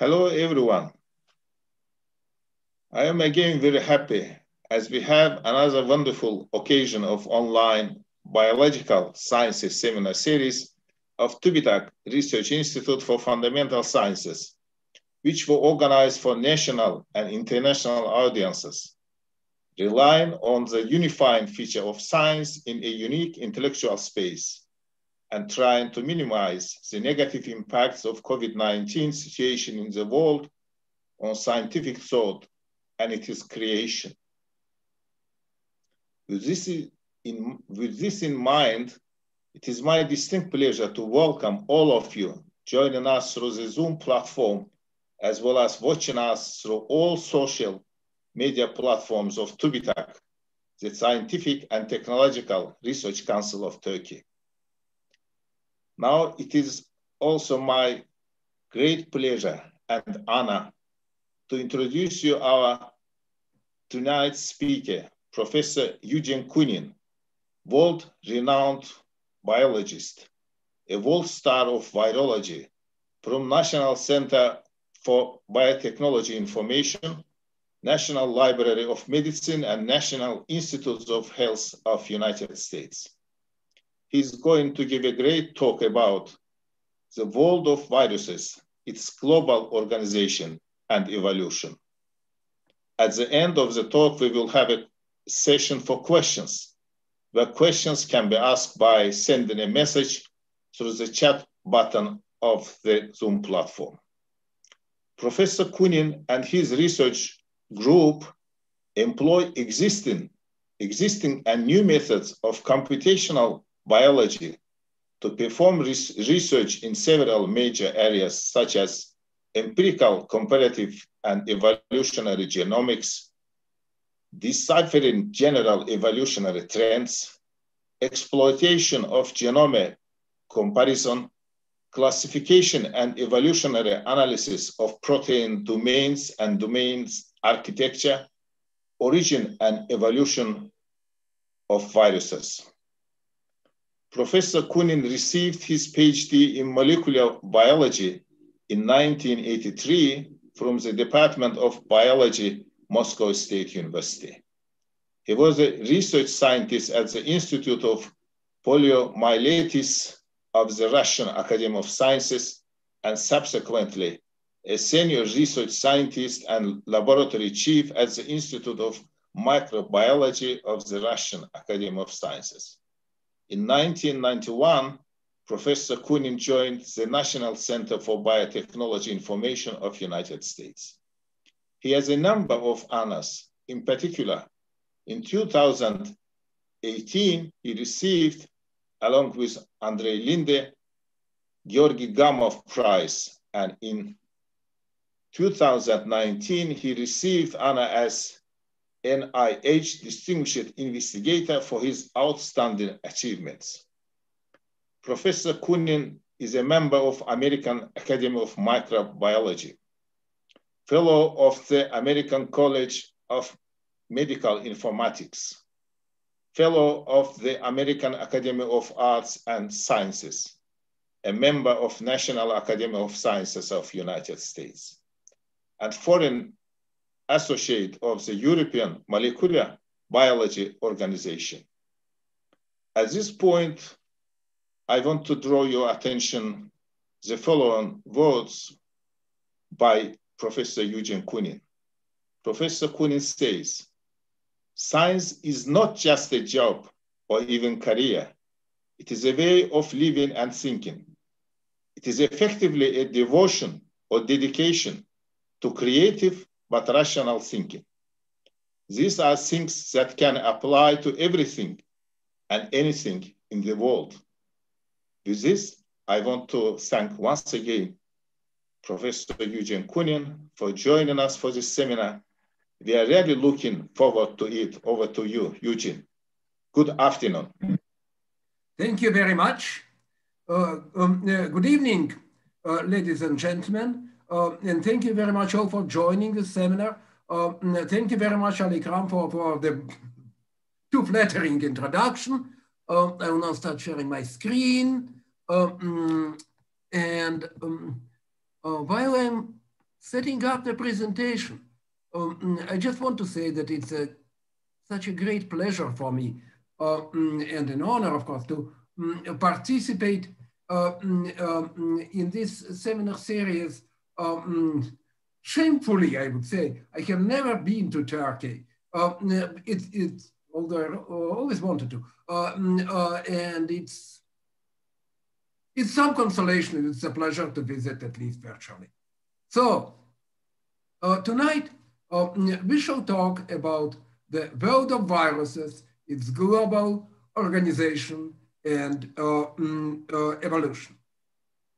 Hello, everyone. I am again very happy as we have another wonderful occasion of online biological sciences seminar series of TÜBİTAK Research Institute for Fundamental Sciences, which were organized for national and international audiences, relying on the unifying feature of science in a unique intellectual space and trying to minimize the negative impacts of COVID-19 situation in the world on scientific thought and its creation. With this, in, with this in mind, it is my distinct pleasure to welcome all of you joining us through the Zoom platform, as well as watching us through all social media platforms of TÜBİTAK, the Scientific and Technological Research Council of Turkey. Now it is also my great pleasure and honor to introduce you our tonight's speaker, Professor Eugene Koonin, world-renowned biologist, a world star of virology from National Center for Biotechnology Information, National Library of Medicine, and National Institutes of Health of United States. He's going to give a great talk about the world of viruses, its global organization, and evolution. At the end of the talk, we will have a session for questions, where questions can be asked by sending a message through the chat button of the Zoom platform. Professor Koonin and his research group employ existing, existing and new methods of computational biology to perform research in several major areas such as empirical, comparative, and evolutionary genomics, deciphering general evolutionary trends, exploitation of genome comparison, classification and evolutionary analysis of protein domains and domains architecture, origin and evolution of viruses. Professor Koonin received his PhD in molecular biology in 1983 from the Department of Biology, Moscow State University. He was a research scientist at the Institute of Poliomyelitis of the Russian Academy of Sciences and subsequently a senior research scientist and laboratory chief at the Institute of Microbiology of the Russian Academy of Sciences. In 1991, Professor Koonin joined the National Center for Biotechnology Information of United States. He has a number of honors. In particular, in 2018, he received, along with Andrei Linde, Georgi Gamov Prize. And in 2019, he received honor as NIH Distinguished Investigator for his outstanding achievements. Professor Koonin is a member of American Academy of Microbiology, fellow of the American College of Medical Informatics, fellow of the American Academy of Arts and Sciences, a member of National Academy of Sciences of United States, and foreign associate of the European Molecular Biology Organization. At this point, I want to draw your attention the following words by Professor Eugene Koonin. Professor Koonin says, science is not just a job or even career. It is a way of living and thinking. It is effectively a devotion or dedication to creative but rational thinking. These are things that can apply to everything and anything in the world. With this, I want to thank once again Professor Eugene Koonin for joining us for this seminar. We are really looking forward to it. Over to you, Eugene. Good afternoon. Thank you very much. Uh, um, uh, good evening, uh, ladies and gentlemen. Uh, and thank you very much all for joining the seminar. Uh, thank you very much, Alikram, for, for the too flattering introduction. Uh, I will now start sharing my screen. And um, uh, while I'm setting up the presentation, um, I just want to say that it's a, such a great pleasure for me and an honor, of course, to participate uh, in this seminar series. Um, shamefully, I would say, I have never been to Turkey. Uh, it, it's although I always wanted to, uh, uh, and it's it's some consolation. It's a pleasure to visit at least virtually. So uh, tonight we shall talk about the world of viruses, its global organization, and uh, mm, uh, evolution.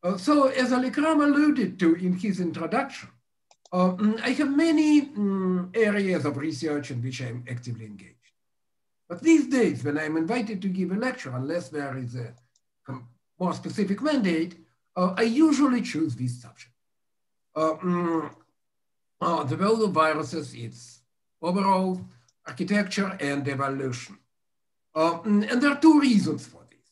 Uh, so as Alikram alluded to in his introduction, mm, I have many mm, areas of research in which I'm actively engaged. But these days, when I'm invited to give a lecture, unless there is a more specific mandate, uh, I usually choose this subject. Uh, uh, the world of viruses, its overall architecture and evolution. and there are two reasons for this.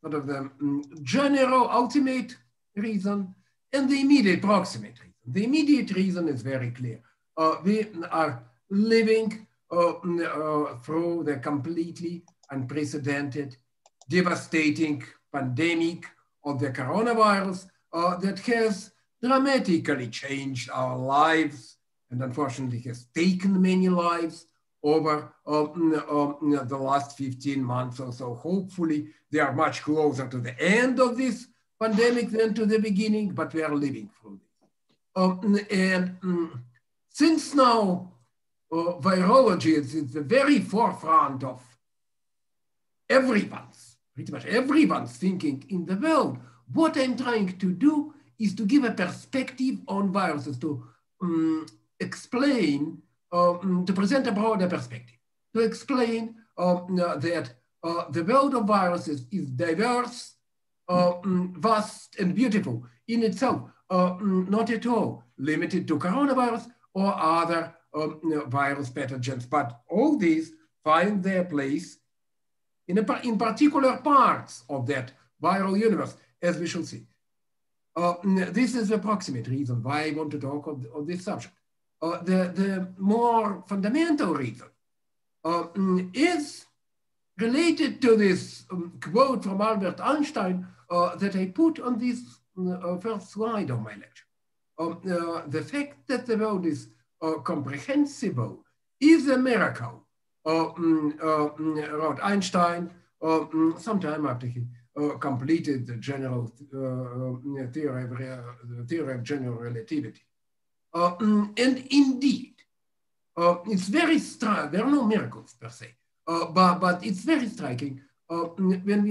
sort of the um, general ultimate reason and the immediate proximate reason. The immediate reason is very clear. Uh, we are living uh, uh, through the completely unprecedented, devastating pandemic of the coronavirus uh, that has dramatically changed our lives and unfortunately has taken many lives over um, um, the last 15 months or so. Hopefully, they are much closer to the end of this pandemic than to the beginning, but we are living through this. Um, and um, since now uh, virology is at the very forefront of everyone's, pretty much everyone's thinking in the world, what I'm trying to do is to give a perspective on viruses, to um, explain um, to present a broader perspective, to explain uh, that uh, the world of viruses is diverse, uh, mm, vast, and beautiful in itself, uh, mm, not at all limited to coronavirus or other um, virus pathogens, but all these find their place in, a, in particular parts of that viral universe, as we shall see. Uh, mm, this is the approximate reason why I want to talk on, on this subject uh, the, the more fundamental reason uh, mm, is related to this um, quote from Albert Einstein uh, that I put on this mm, uh, first slide of my lecture. Um, uh, the fact that the world is uh, comprehensible is a miracle, mm, wrote Einstein sometime after he completed the general theory of, theory of general relativity. Uh, mm, and indeed, uh, it's very striking. There are no miracles per se, uh, but, but it's very striking mm, when we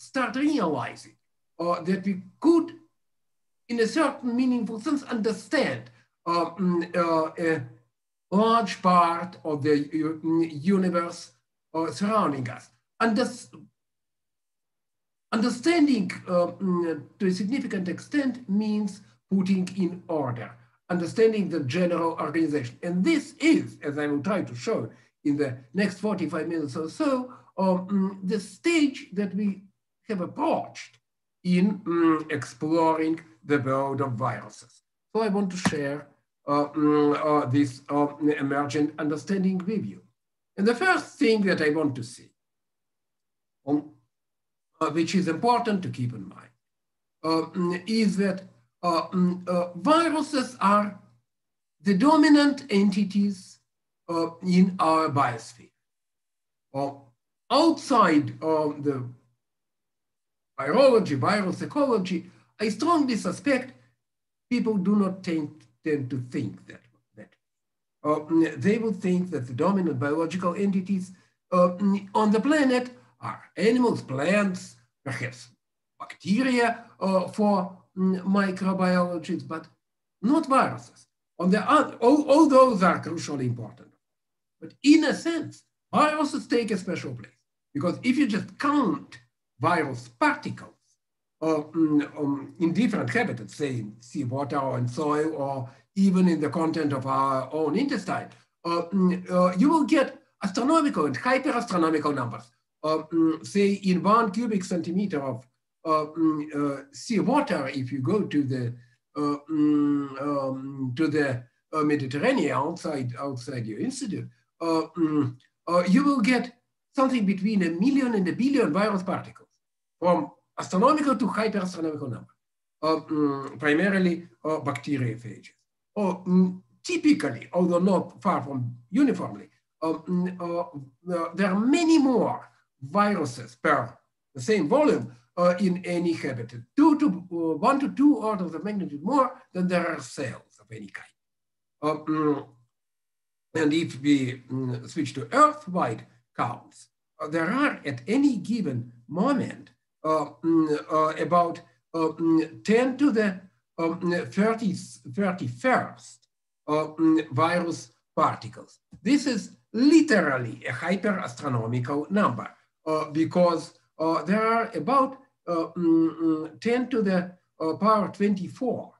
start realizing that we could, in a certain meaningful sense, understand mm, a large part of the universe surrounding us. understanding uh, to a significant extent means putting in order understanding the general organization. And this is, as I will try to show in the next 45 minutes or so, um, the stage that we have approached in um, exploring the world of viruses. So I want to share uh, um, uh, this uh, emergent understanding with you. And the first thing that I want to see, um, uh, which is important to keep in mind, uh, is that uh, mm, viruses are the dominant entities in our biosphere. Outside of the virology, virus ecology, I strongly suspect people do not tend, tend to think that. that. Uh, mm, they would think that the dominant biological entities uh, mm, on the planet are animals, plants, perhaps bacteria for microbiologists, but not viruses. On the other, all, all those are crucially important. But in a sense, viruses take a special place because if you just count virus particles uh, um, in different habitats, say in seawater or in soil or even in the content of our own intestine, uh, uh, you will get astronomical and hyperastronomical numbers. Uh, say in one cubic centimeter of uh, mm, uh, sea water, if you go to the mm, um, to the Mediterranean outside, outside your institute, mm, you will get something between a million and a billion virus particles from astronomical to hyperastronomical number, um, primarily uh, bacteriophages. Or um, typically, although not far from uniformly, um, uh, there are many more viruses per the same volume uh, in any habitat, two to uh, one to two orders of magnitude more than there are cells of any kind. And if we switch to Earth-wide counts, there are at any given moment mm, Uh, mm, uh, about uh, mm, 10 to the mm, 30, 31st virus particles. This is literally a hyper-astronomical number uh, because uh, there are about uh, mm, 10 to the power 24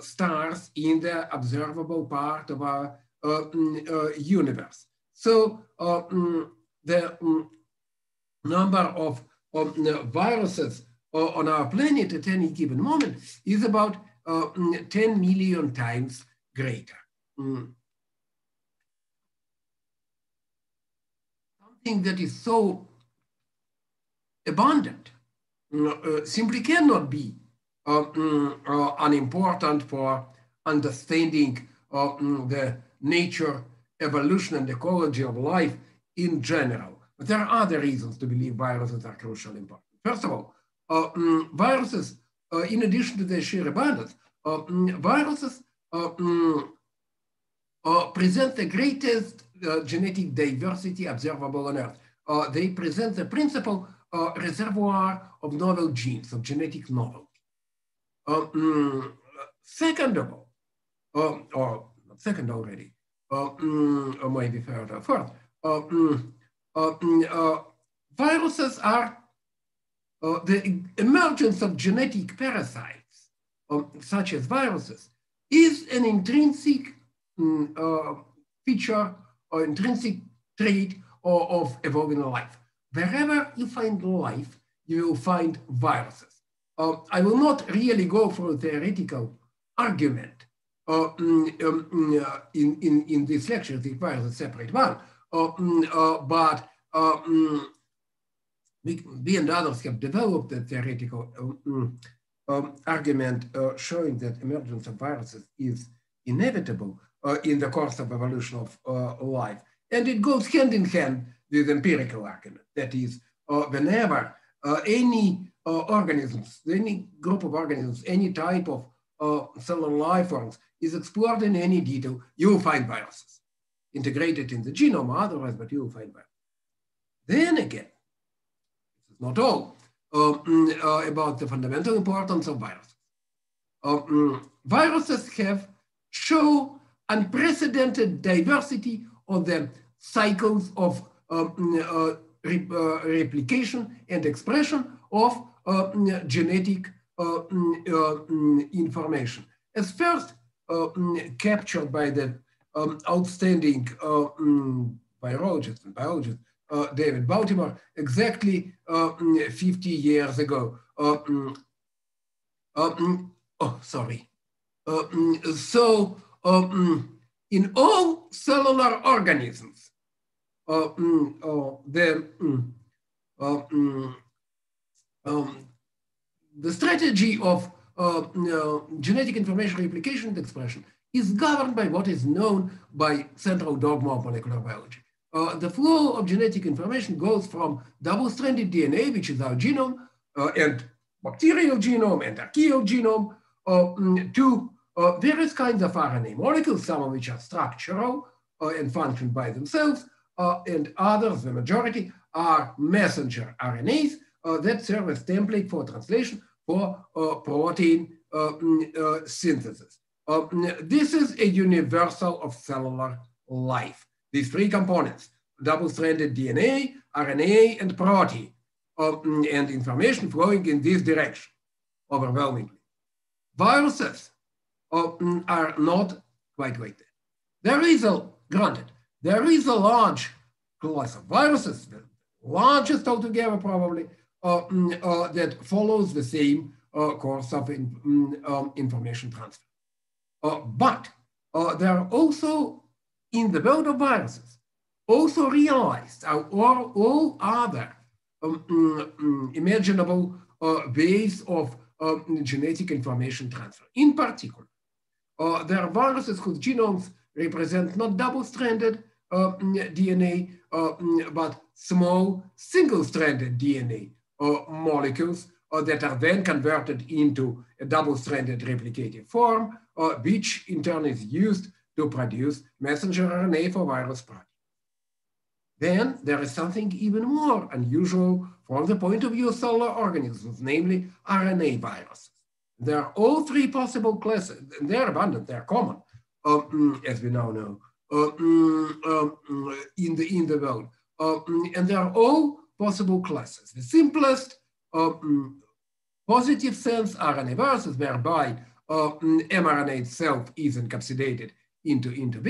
stars in the observable part of our mm, universe. So the number of viruses on our planet at any given moment is about 10 million times greater. Mm. Something that is so abundant uh, simply cannot be uh, mm, uh, unimportant for understanding uh, mm, the nature, evolution, and ecology of life in general. But there are other reasons to believe viruses are crucially important. First of all, uh, mm, viruses, uh, in addition to their sheer abundance, viruses present the greatest genetic diversity observable on Earth. they present the principal uh, reservoir of novel genes, of genetic novelty. Uh, second of all, um, or second already, uh, maybe third or fourth, uh, mm, uh, uh, viruses are the emergence of genetic parasites, um, such as viruses, is an intrinsic feature or intrinsic trait of evolving life. Wherever you find life, you will find viruses. Uh, I will not really go for a theoretical argument uh, mm, um, mm, uh, in, in, in this lecture, requires a separate one. Uh, mm, uh, but uh, we, we, and others have developed a theoretical um, um, argument showing that emergence of viruses is inevitable in the course of evolution of life. And it goes hand in hand with empirical argument. That is, uh, whenever uh, any uh, organisms, any group of organisms, any type of cellular life forms is explored in any detail, you will find viruses integrated in the genome otherwise, but you will find viruses. Then again, this is not all um, uh, about the fundamental importance of viruses. Um, viruses have show unprecedented diversity of the cycles of um, uh, re uh, replication and expression of uh, genetic information. As first captured by the um, outstanding virologist and biologist uh, David Baltimore exactly uh, 50 years ago. Uh, oh, sorry. so in all cellular organisms, uh, mm, uh, the, mm, uh, mm, um, the strategy of genetic information replication and expression is governed by what is known by central dogma of molecular biology. Uh, the flow of genetic information goes from double-stranded DNA, which is our genome, uh, and bacterial genome and archaeal genome, uh, to various kinds of RNA molecules, some of which are structural and function by themselves, uh, and others, the majority, are messenger RNAs uh, that serve as template for translation for uh, protein uh, mm, uh, synthesis. Mm, this is a universal of cellular life. These three components, double-stranded DNA, RNA, and protein, mm, and information flowing in this direction, overwhelmingly. Viruses are not quite like that. There is a, granted, there is a large class of viruses, the largest altogether probably, uh, that follows the same uh, course of in, um, information transfer. Uh, but uh, there are also, in the world of viruses, also realized all, all other um, um, imaginable uh, ways of um, genetic information transfer. In particular, uh, there are viruses whose genomes represent not double-stranded uh, DNA, uh, but small single-stranded DNA uh, molecules uh, that are then converted into a double-stranded replicative form, uh, which in turn is used to produce messenger RNA for virus proteins. Then there is something even more unusual from the point of view of cellular organisms, namely RNA viruses. There are all three possible classes, they're abundant, they're common, um, as we now know, um, um, in, the, in the world. And they are all possible classes. The simplest positive sense RNA viruses, whereby uh, mRNA itself is encapsulated into, into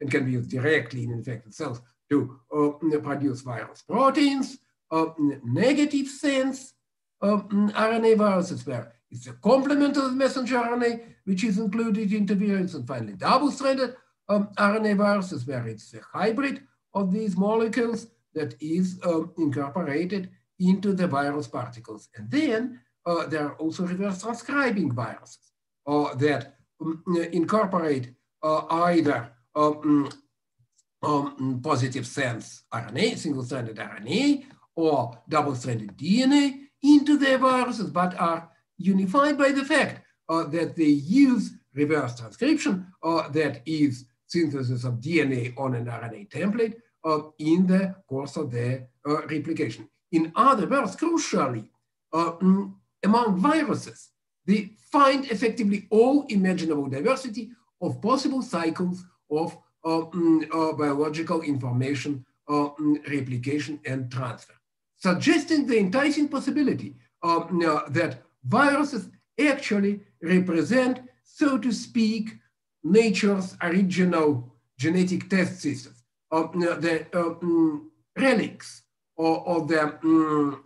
and can be used directly in infected cells to uh, produce virus proteins. Uh, negative sense RNA viruses where it's a complement of the messenger RNA, which is included into virions. And finally, double-stranded um, RNA viruses where it's a hybrid of these molecules that is um, incorporated into the virus particles. And then uh, there are also reverse transcribing viruses uh, that um, incorporate uh, either um, um, positive sense RNA, single-stranded RNA, or double-stranded DNA into their viruses, but are unified by the fact uh, that they use reverse transcription, uh, that is synthesis of DNA on an RNA template uh, in the course of their replication. In other words, crucially, uh, mm, among viruses, they find effectively all imaginable diversity of possible cycles of uh, mm, uh, biological information uh, mm, replication and transfer, suggesting the enticing possibility that viruses actually represent, so to speak, nature's original genetic test systems, the relics or, or the um,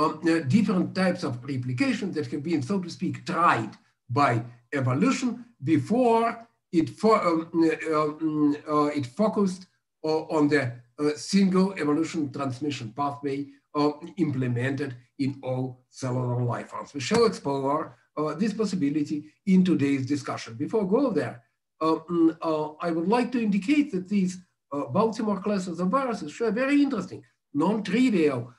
um, uh, different types of replications that have been, so to speak, tried by evolution before it, um, uh, um, uh, it focused uh, on the uh, single evolution transmission pathway uh, implemented in all cellular life forms. We shall explore this possibility in today's discussion. Before I go there, um, I would like to indicate that these uh, Baltimore classes of viruses show a very interesting, non-trivial um,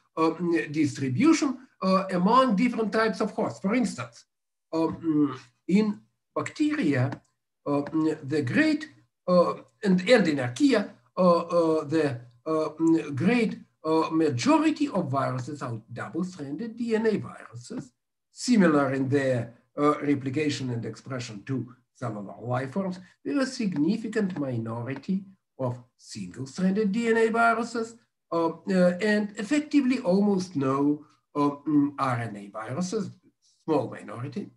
distribution uh, among different types of hosts. For instance, um, in bacteria, the great, and, and in archaea, the great majority of viruses are double-stranded DNA viruses, similar in their replication and expression to cellular life forms, with a significant minority of single-stranded DNA viruses Um, uh, and effectively almost no um, mm, uh, uh, mm, RNA viruses, small minority.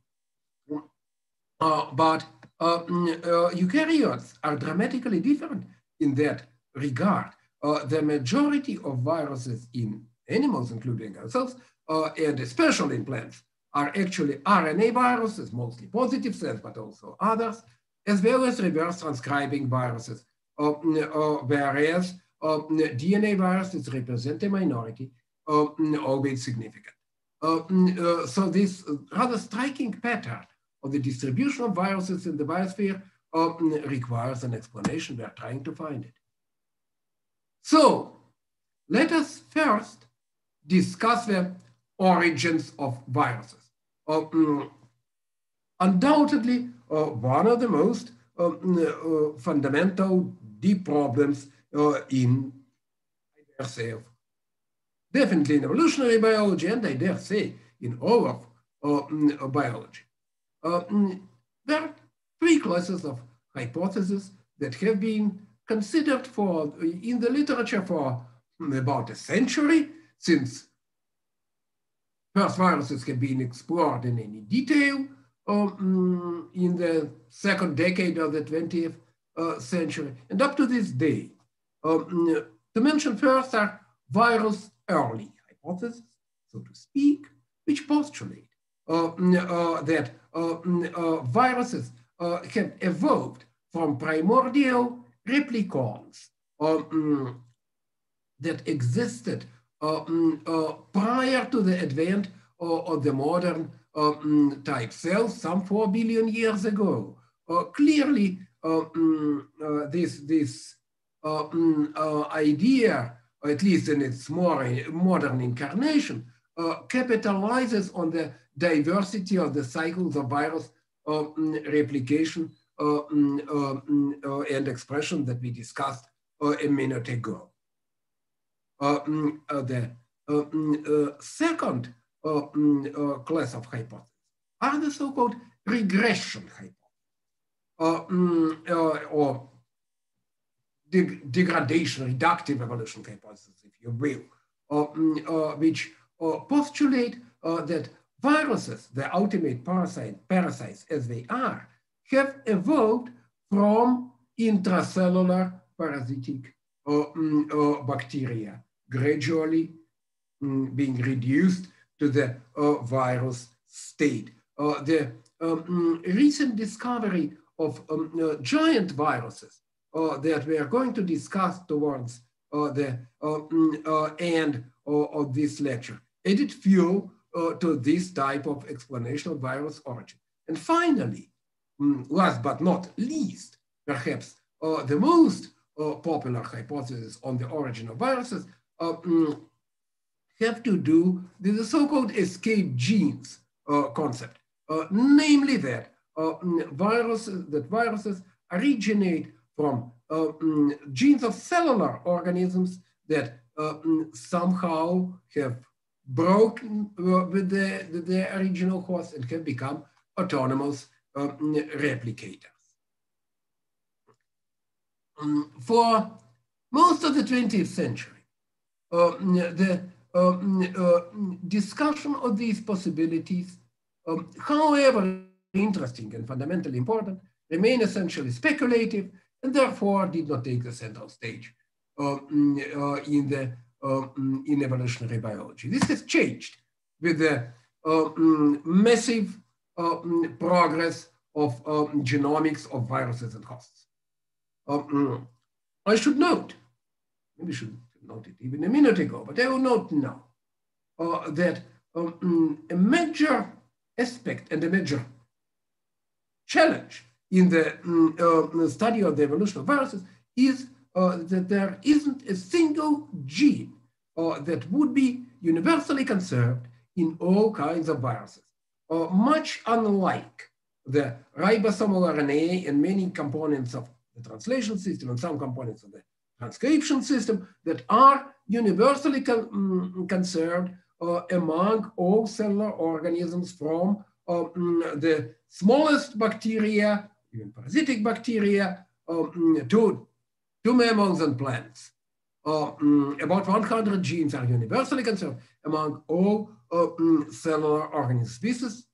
but mm, eukaryotes are dramatically different in that regard. Uh, the majority of viruses in animals, including ourselves, and especially in plants, are actually RNA viruses, mostly positive sense, but also others, as well as reverse transcribing viruses whereas Uh, DNA viruses represent a minority, uh, albeit significant. Uh, so this rather striking pattern of the distribution of viruses in the biosphere requires an explanation. We are trying to find it. So let us first discuss the origins of viruses. Uh, undoubtedly, uh, one of the most uh, fundamental deep problems uh, in, I dare say, definitely in evolutionary biology, and I dare say in all of uh, biology. Uh, mm, there are three classes of hypotheses that have been considered for in the literature for mm, about a century since first viruses have been explored in any detail um, in the second decade of the 20th uh, century. And up to this day, um, to mention first are virus early hypothesis, so to speak, which postulate uh, uh, that uh, viruses have evolved from primordial replicons um, that existed uh, uh, prior to the advent of the modern type cells some 4 billion years ago. clearly, this, this Uh, mm, uh, idea, or at least in its more modern incarnation, uh, capitalizes on the diversity of the cycles of virus mm, replication mm, and expression that we discussed a minute ago. the second class of hypotheses are the so-called regression hypotheses or deg degradation, reductive evolution hypothesis, if you will, uh, which uh, postulate uh, that viruses, the ultimate parasite, parasites as they are, have evolved from intracellular parasitic uh, uh, bacteria, gradually um, being reduced to the uh, virus state. The um, recent discovery of um, giant viruses that we are going to discuss towards the end of this lecture added fuel to this type of explanation of virus origin. And finally, um, last but not least, perhaps uh, the most uh, popular hypothesis on the origin of viruses um, have to do with the so-called escape genes uh, concept, uh, namely that mm, viruses, that viruses originate from genes of cellular organisms that somehow have broken with the, the, the original host and have become autonomous um, replicators. Um, for most of the 20th century, uh, the uh, discussion of these possibilities, um, however interesting and fundamentally important, remain essentially speculative and therefore did not take the central stage uh, mm, uh in the uh, mm, in evolutionary biology. This has changed with the uh, mm, massive progress of genomics of viruses and hosts. I should note, maybe should note it even a minute ago, but I will note now uh, that a major aspect and a major challenge in the um, study of the evolution of viruses is uh, that there isn't a single gene uh, that would be universally conserved in all kinds of viruses. Much unlike the ribosomal RNA and many components of the translation system and some components of the transcription system that are universally con um, conserved uh, among all cellular organisms from um, the smallest bacteria, even parasitic bacteria, um, to, to mammals and plants. Uh, about 100 genes are universally conserved among all uh, cellular organisms. species,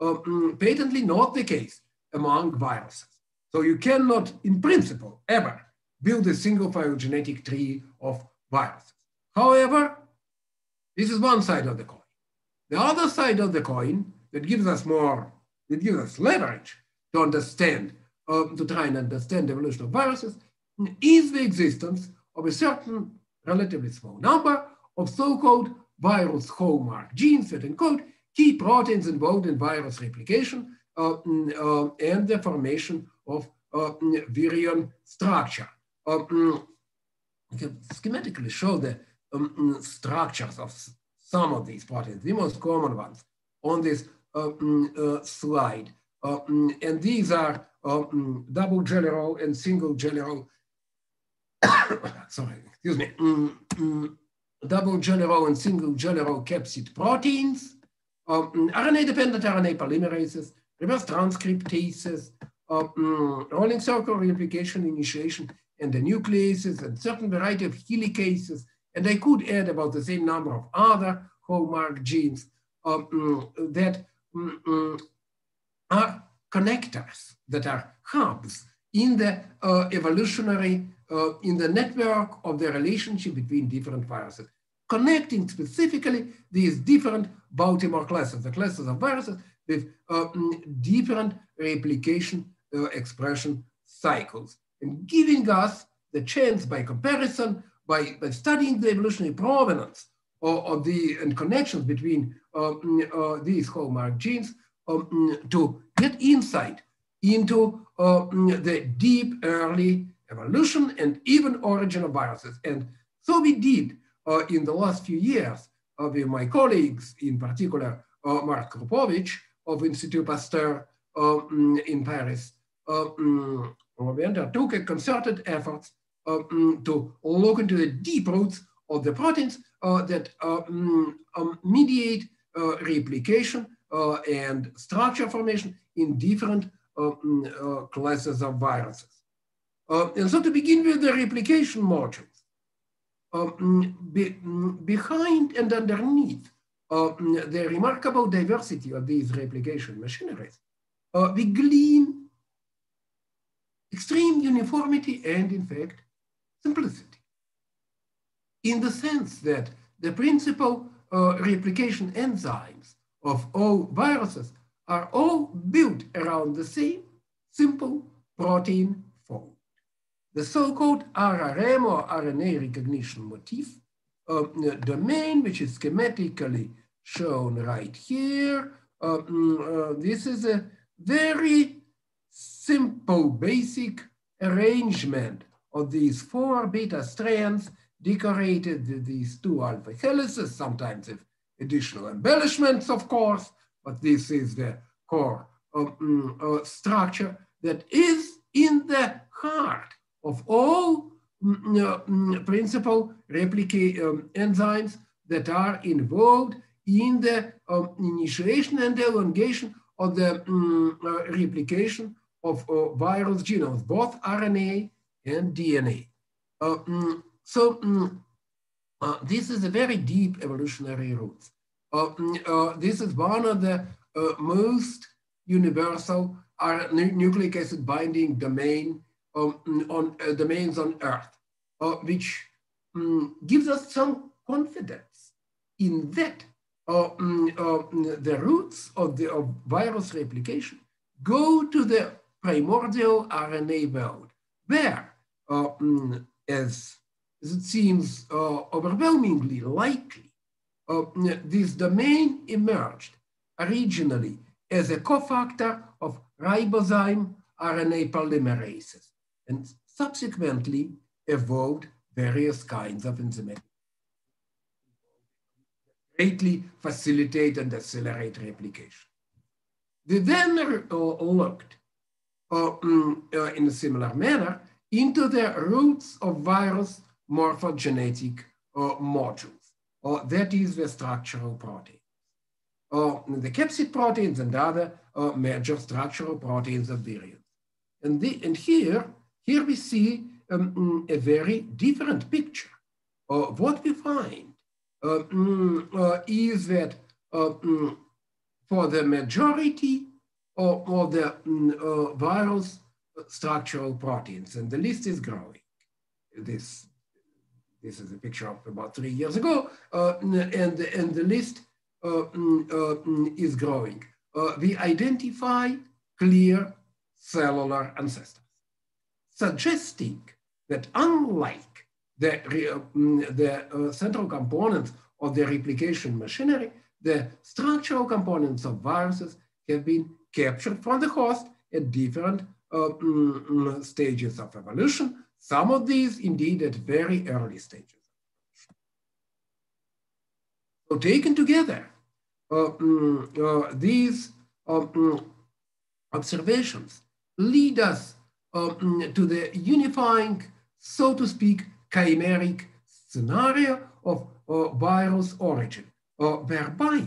is patently not the case among viruses. So you cannot, in principle, ever build a single phylogenetic tree of viruses. However, this is one side of the coin. The other side of the coin that gives us more, that gives us leverage to understand, um, to try and understand the evolution of viruses, is the existence of a certain relatively small number of so-called virus hallmark genes that encode key proteins involved in virus replication uh, uh, and the formation of uh, virion structure. I can schematically show the um, structures of some of these proteins, the most common ones on this slide. And these are double jelly roll and single roll sorry, excuse me, mm, mm, double roll and single roll capsid proteins, um, RNA-dependent RNA polymerases, reverse transcriptases, um, rolling circle replication initiation, endonucleases, and certain variety of helicases. And I could add about the same number of other hallmark genes um, that um, are connectors, that are hubs in the uh, evolutionary, uh, in the network of the relationship between different viruses. connecting specifically these different Baltimore classes, the classes of viruses with uh, different replication uh, expression cycles and giving us the chance by comparison, by, by studying the evolutionary provenance of, of the and connections between um, uh, these hallmark genes um, to get insight into uh, the deep early evolution and even origin of viruses. And so we did uh, in the last few years uh, with my colleagues, in particular, uh, Mart Krupovic of Institut Pasteur um, in Paris. Um, we undertook a concerted effort um, to look into the deep roots of the proteins uh, that mediate uh, replication and structure formation in different classes of viruses. and so to begin with the replication modules, um, be, behind and underneath uh, the remarkable diversity of these replication machineries, uh, we glean extreme uniformity and, in fact, simplicity. In the sense that the principal uh, replication enzymes of all viruses are all built around the same simple protein fold. The so-called RRM or RNA recognition motif uh, domain, which is schematically shown right here. Uh, uh, this is a very simple, basic arrangement of these four beta strands decorated with these two alpha helices, sometimes with additional embellishments, of course, but this is the core um, uh, structure that is in the heart of all mm, uh, mm, principal replicate um, enzymes that are involved in the um, initiation and elongation of the uh, replication of uh, virus genomes, both RNA and DNA. Uh, so uh, this is a very deep evolutionary root. Uh, uh, this is one of the most universal nucleic acid binding domain um, on domains on Earth, which um, gives us some confidence in that uh, uh, the roots of the of virus replication go to the primordial RNA world, where, uh, as, it seems overwhelmingly likely, this domain emerged originally as a cofactor of ribozyme RNA polymerases and subsequently evolved various kinds of enzymatic greatly facilitate and accelerate replication. They then uh, looked uh, mm, uh, in a similar manner into the roots of virus morphogenetic uh, modules, or that is the structural proteins. Or the capsid proteins and other uh, major structural proteins of virions. And, the, and here, here we see um, mm, a very different picture. of what we find uh, uh, is that uh, mm, for the majority of, of the mm, virus structural proteins, and the list is growing. This, this is a picture of about three years ago, and, and the list is growing. we identify clear cellular ancestors, suggesting that unlike the, uh, the uh, central components of the replication machinery, the structural components of viruses have been captured from the host at different uh, mm, mm, stages of evolution. Some of these indeed at very early stages. So taken together, uh, mm, uh, these uh, observations lead us to the unifying, so to speak, chimeric scenario of uh, virus origin, uh, whereby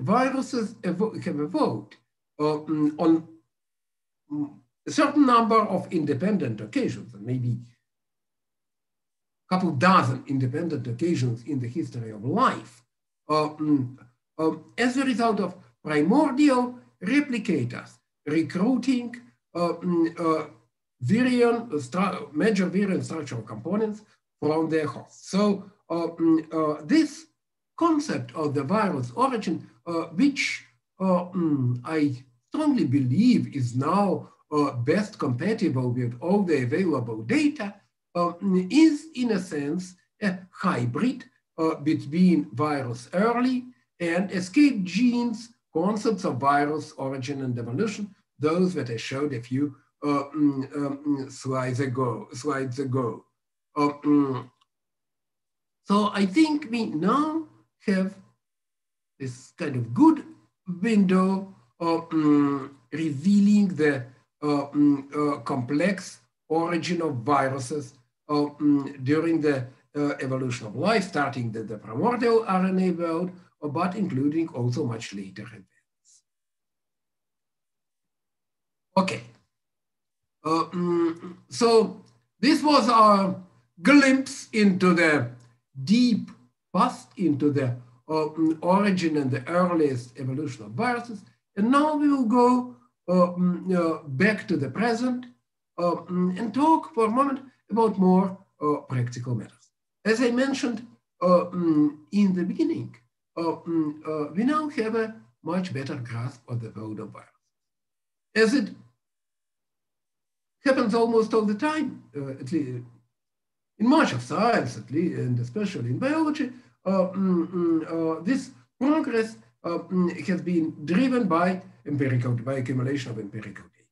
viruses evo have evolved uh, on a certain number of independent occasions, maybe a couple dozen independent occasions in the history of life, um, um, as a result of primordial replicators recruiting uh, uh, virion, major virion structural components from their host. So mm, this concept of the virus origin, which mm, I strongly believe is now best compatible with all the available data, is in a sense a hybrid uh, between virus early and escape genes, concepts of virus origin and evolution, those that I showed a few uh, um, um, slides ago. Slides ago. Um, so I think we now have this kind of good window of um, revealing the uh, uh, complex origin of viruses uh, um, during the uh, evolution of life, starting the, the primordial RNA world, but including also much later events. Okay. Uh, mm, so this was our glimpse into the deep past, into the uh, mm, origin and the earliest evolution of viruses. And now we will go uh, mm, uh back to the present uh, and talk for a moment about more uh, practical matters. As I mentioned uh, mm, in the beginning, uh, mm, uh, we now have a much better grasp of the world of virus. As it happens almost all the time, uh, at least in much of science, at least, and especially in biology, uh, mm, this progress Uh, mm, has been driven by empirical, by accumulation of empirical data.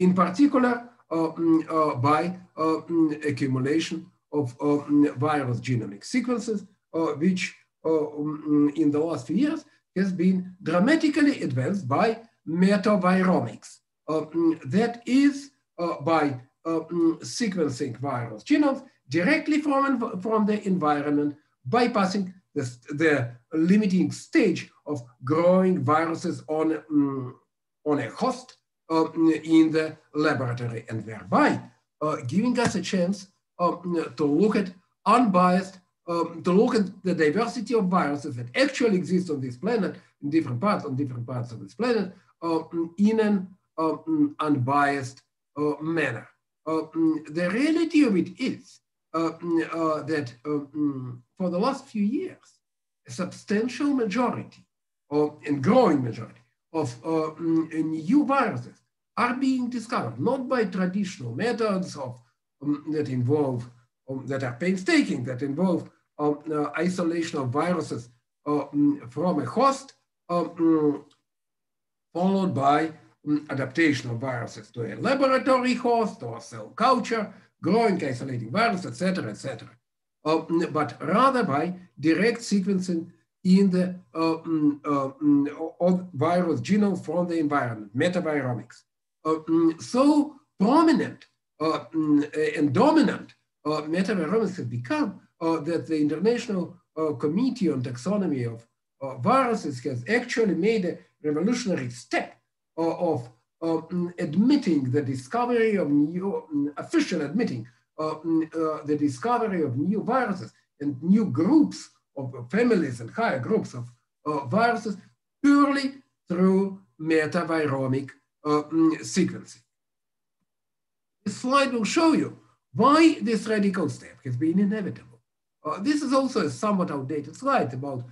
In particular, uh, mm, uh, by mm, accumulation of virus genomic sequences, uh, which uh, in the last few years has been dramatically advanced by metaviromics. Uh, mm, that is by mm, sequencing virus genomes directly from, from the environment, bypassing the, the limiting stage of growing viruses on, um, on a host uh, in the laboratory and thereby uh, giving us a chance um, to look at unbiased, um, to look at the diversity of viruses that actually exist on this planet in different parts, on different parts of this planet, uh, in an um, unbiased uh, manner. The reality of it is uh, that for the last few years, a substantial majority of, and growing majority of new viruses are being discovered, not by traditional methods of um, that involve, um, that are painstaking, that involve um, uh, isolation of viruses uh, mm, from a host, mm, followed by adaptation of viruses to a laboratory host or cell culture, growing, isolating viruses, etc., etc. Uh, mm, but rather by direct sequencing in the uh, uh, virus genome from the environment, metaviromics. Uh, so prominent uh, mm, and dominant uh, metaviromics have become that the International Committee on Taxonomy of Viruses has actually made a revolutionary step of mm, admitting the discovery of new, mm, official admitting the discovery of new viruses and new groups of families and higher groups of uh, viruses purely through metaviromic uh, sequencing. This slide will show you why this radical step has been inevitable. Uh, this is also a somewhat outdated slide, about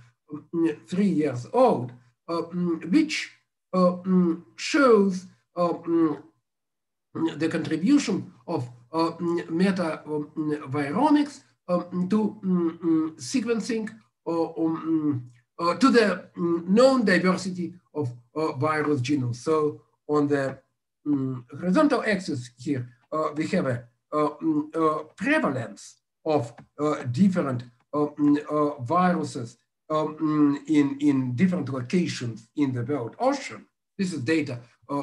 three years old, uh, which uh, shows uh, the contribution of uh, metaviromics um, to sequencing uh, to the known diversity of virus genomes. So on the horizontal axis here, we have a, prevalence of different viruses um, in, in different locations in the world ocean. This is data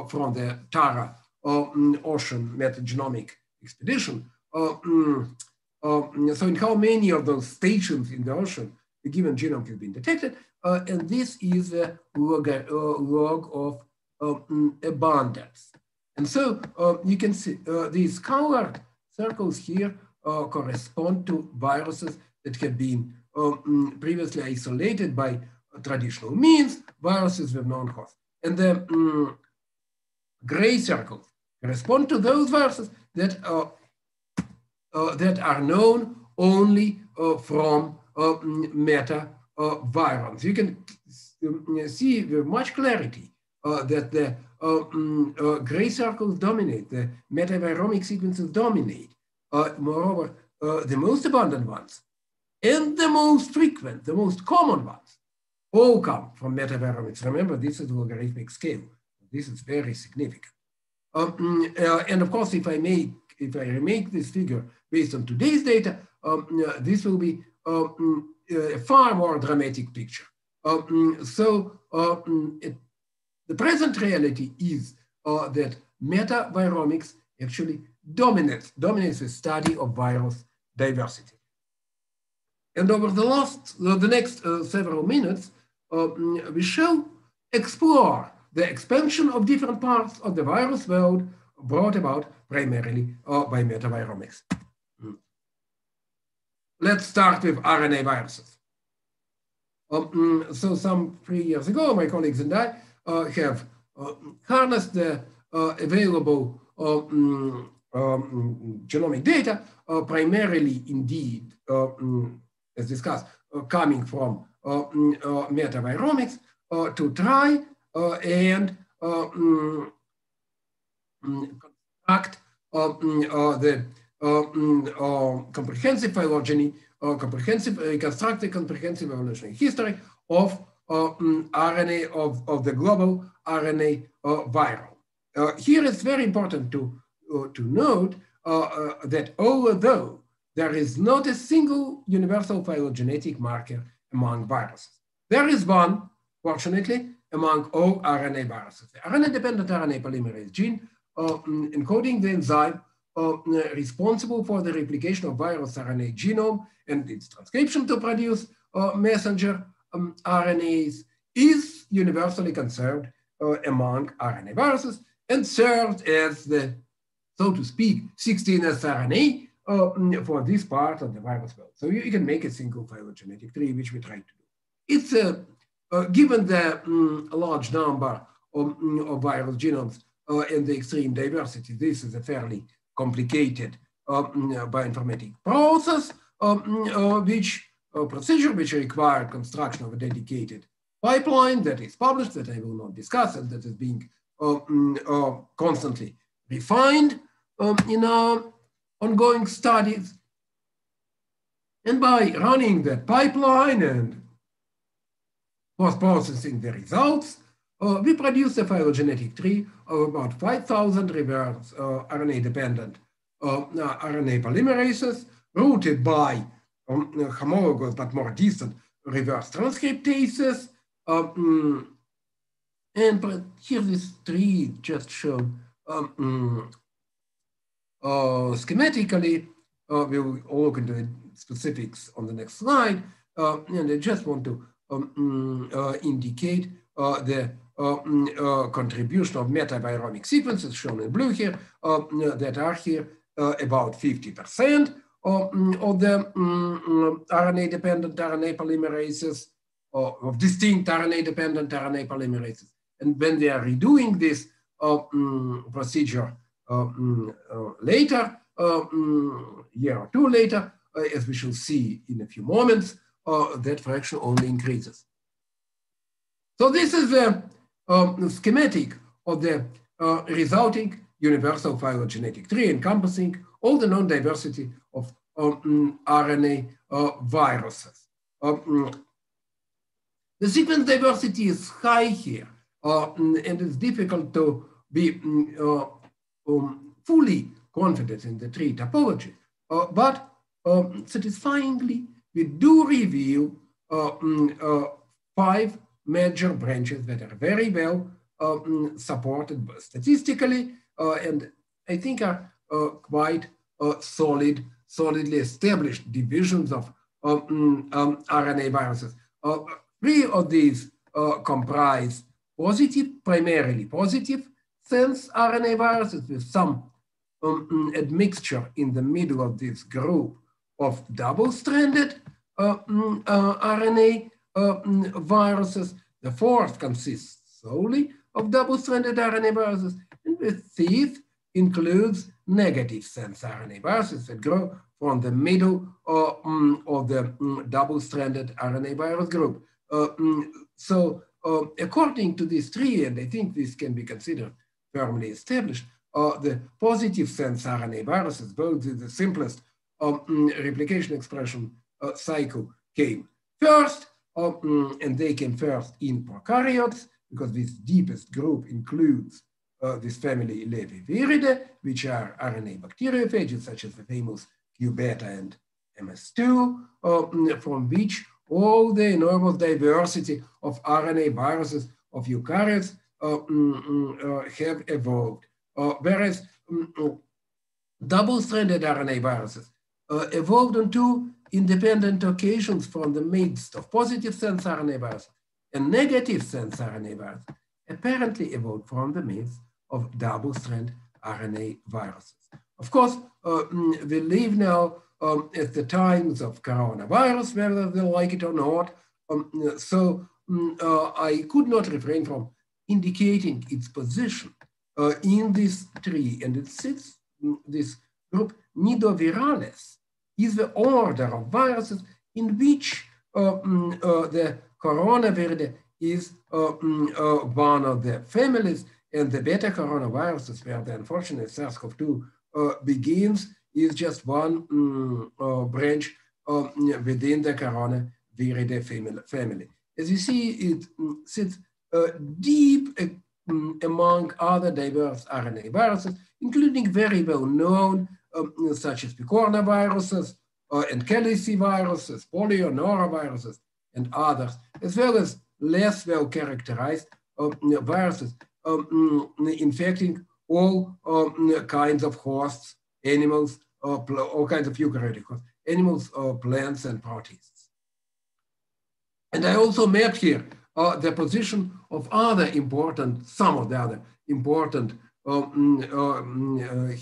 from the Tara mm, ocean metagenomic expedition. so in how many of those stations in the ocean the given genome has been detected, uh, and this is a log, uh, log of uh, abundance. And so uh, you can see uh, these colored circles here uh, correspond to viruses that have been um, previously isolated by traditional means, viruses with known hosts. And the um, gray circles correspond to those verses that, uh, uh, that are known only uh, from uh, metavirons. You can see with much clarity uh, that the uh, gray circles dominate, the metaviromic sequences dominate. moreover, the most abundant ones and the most frequent, the most common ones, all come from metaviromics. Remember, this is logarithmic scale. This is very significant. Um, uh, and of course, if I make if I remake this figure based on today's data, um, uh, this will be um, a far more dramatic picture. Um, so um, it, the present reality is uh, that metaviromics actually dominates, dominates the study of virus diversity. And over the last, uh, the next uh, several minutes, um, we shall explore the expansion of different parts of the virus world brought about primarily uh, by metaviromics. Hmm. Let's start with RNA viruses. Um, so some three years ago, my colleagues and I uh, have uh, harnessed the uh, available um, um, genomic data, uh, primarily indeed, as discussed, coming from metaviromics to try and construct the comprehensive phylogeny uh, comprehensive, reconstruct the comprehensive evolutionary history of uh, mm, RNA of, of the global RNA uh, viral. Uh, here it's very important to, uh, to note uh, that although there is not a single universal phylogenetic marker among viruses, there is one, fortunately, among all RNA viruses. The RNA-dependent RNA polymerase gene mm, encoding the enzyme uh, responsible for the replication of virus RNA genome and its transcription to produce uh, messenger um, RNAs is universally conserved uh, among RNA viruses and serves as the, so to speak, 16S RNA uh, for this part of the virus world. So you, you, can make a single phylogenetic tree, which we try to do. It's a, uh, given the um, large number of, um, of viral genomes uh, and the extreme diversity, this is a fairly complicated um, bioinformatic process, um, uh, which uh, procedure which required construction of a dedicated pipeline that is published, that I will not discuss, and that is being uh, mm, constantly refined um, in our ongoing studies. And by running that pipeline and post-processing the results, uh, we produce a phylogenetic tree of about 5,000 reverse uh, RNA-dependent uh, RNA polymerases rooted by um, homologous but more distant reverse transcriptases. Um, and here this tree just shown um, uh, schematically. Uh, we'll look into the specifics on the next slide. Uh, and I just want to um, uh, indicate uh, the uh, mm, contribution of metaviromic sequences shown in blue here that are here about 50% of, the um, RNA-dependent RNA polymerases, of distinct RNA-dependent RNA polymerases. And when they are redoing this um, procedure uh, later, year or two later, as we shall see in a few moments, that fraction only increases. So this is the um, schematic of the uh, resulting universal phylogenetic tree encompassing all the non-diversity of um, RNA uh, viruses. Um, the sequence diversity is high here, uh, and it's difficult to be uh, um, fully confident in the tree topology. Uh, but um, satisfyingly, we do reveal uh, uh, five major branches that are very well um, supported statistically and I think are quite solid, solidly established divisions of um, um, RNA viruses. three of these comprise positive, primarily positive sense RNA viruses with some um, admixture in the middle of this group of double-stranded uh, uh, RNA uh, viruses. The fourth consists solely of double-stranded RNA viruses, and the fifth includes negative sense RNA viruses that grow from the middle uh, um, of the double-stranded RNA virus group. Uh, so uh, according to this tree, and I think this can be considered firmly established, the positive sense RNA viruses, both the simplest um, mm, replication expression uh, cycle came first, um, and they came first in prokaryotes, because this deepest group includes uh, this family Leviviridae, which are RNA bacteriophages, such as the famous Q beta and MS2, uh, from which all the enormous diversity of RNA viruses of eukaryotes uh, uh, have evolved. Uh, whereas double-stranded RNA viruses uh, evolved on two independent occasions from the midst of positive sense RNA viruses and negative sense RNA virus apparently evolved from the midst of double-strand RNA viruses. Of course, uh, mm, we live now um, at the times of coronavirus, whether they like it or not. Um, so um, uh, I could not refrain from indicating its position uh, in this tree, and it sits, mm, this group Nidovirales is the order of viruses in which uh, mm, uh, the coronavirus is uh, mm, one of the families, and the beta coronaviruses, where the unfortunate SARS-CoV-2 begins, is just one um, branch within the coronavirus family. As you see, it sits deep among other diverse RNA viruses, including very well-known, um, such as picorna viruses uh, and Kelly viruses, polio, noroviruses, and others, as well as less well-characterized um, viruses um, infecting all um, kinds of hosts, animals, uh, all kinds of eukaryotic hosts, animals, uh, plants, and protists. And I also mapped here uh, the position of other important, some of the other important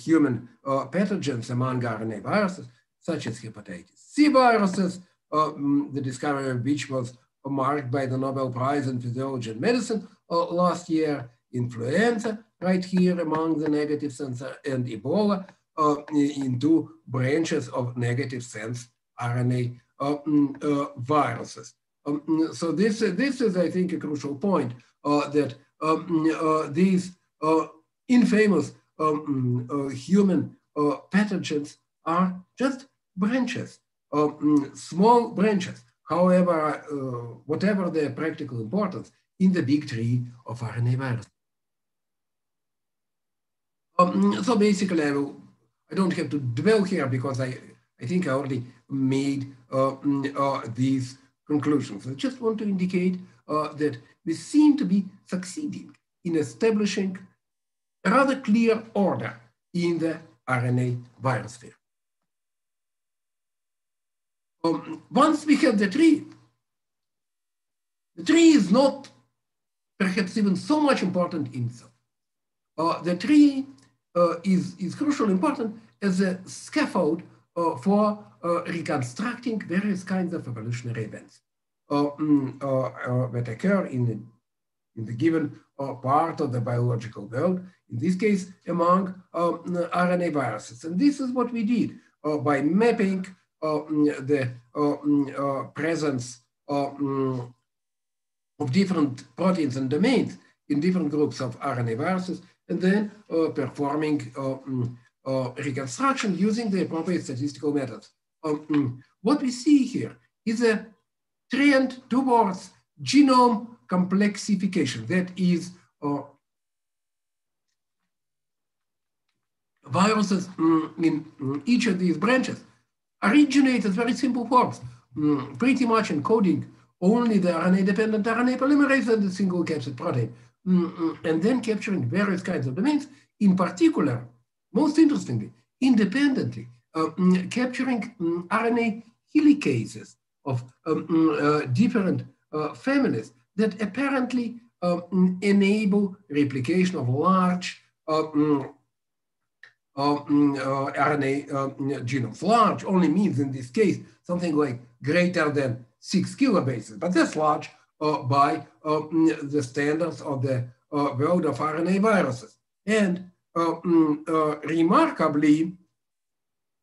human uh, pathogens among RNA viruses, such as hepatitis C viruses, um, the discovery of which was marked by the Nobel Prize in Physiology and Medicine uh, last year, influenza, right here among the negative sense, and Ebola uh, in two branches of negative sense RNA uh, mm, viruses. Um, so this, this is, I think, a crucial point uh, that um, uh, these uh, infamous um, uh, human uh, pathogens are just branches, um, small branches, however, uh, whatever their practical importance in the big tree of RNA virus. Um, so basically, I, will, I, don't have to dwell here because I, I think I already made uh, uh, these conclusions. I just want to indicate that we seem to be succeeding in establishing rather clear order in the RNA virus sphere. Um, once we have the tree, the tree is not perhaps even so much important in itself. Uh, the tree uh, is, is crucially important as a scaffold uh, for uh, reconstructing various kinds of evolutionary events uh, mm, uh, that occur in the, in the given part of the biological world, in this case, among RNA viruses. And this is what we did by mapping mm, the mm, presence of different proteins and domains in different groups of RNA viruses, and then uh, performing uh, uh, reconstruction using the appropriate statistical methods. Um, mm, what we see here is a trend towards genome complexification. That is, uh, viruses um, in um, each of these branches originate as very simple forms, um, pretty much encoding only the RNA-dependent RNA polymerase and the single capsid protein, and then capturing various kinds of domains, in particular, most interestingly, independently, uh, capturing RNA helicases of um, uh, different uh, families that apparently um, enable replication of large um, RNA genomes. Large only means in this case something like greater than six kilobases, but that's large uh, by uh, the standards of the uh, world of RNA viruses. And remarkably,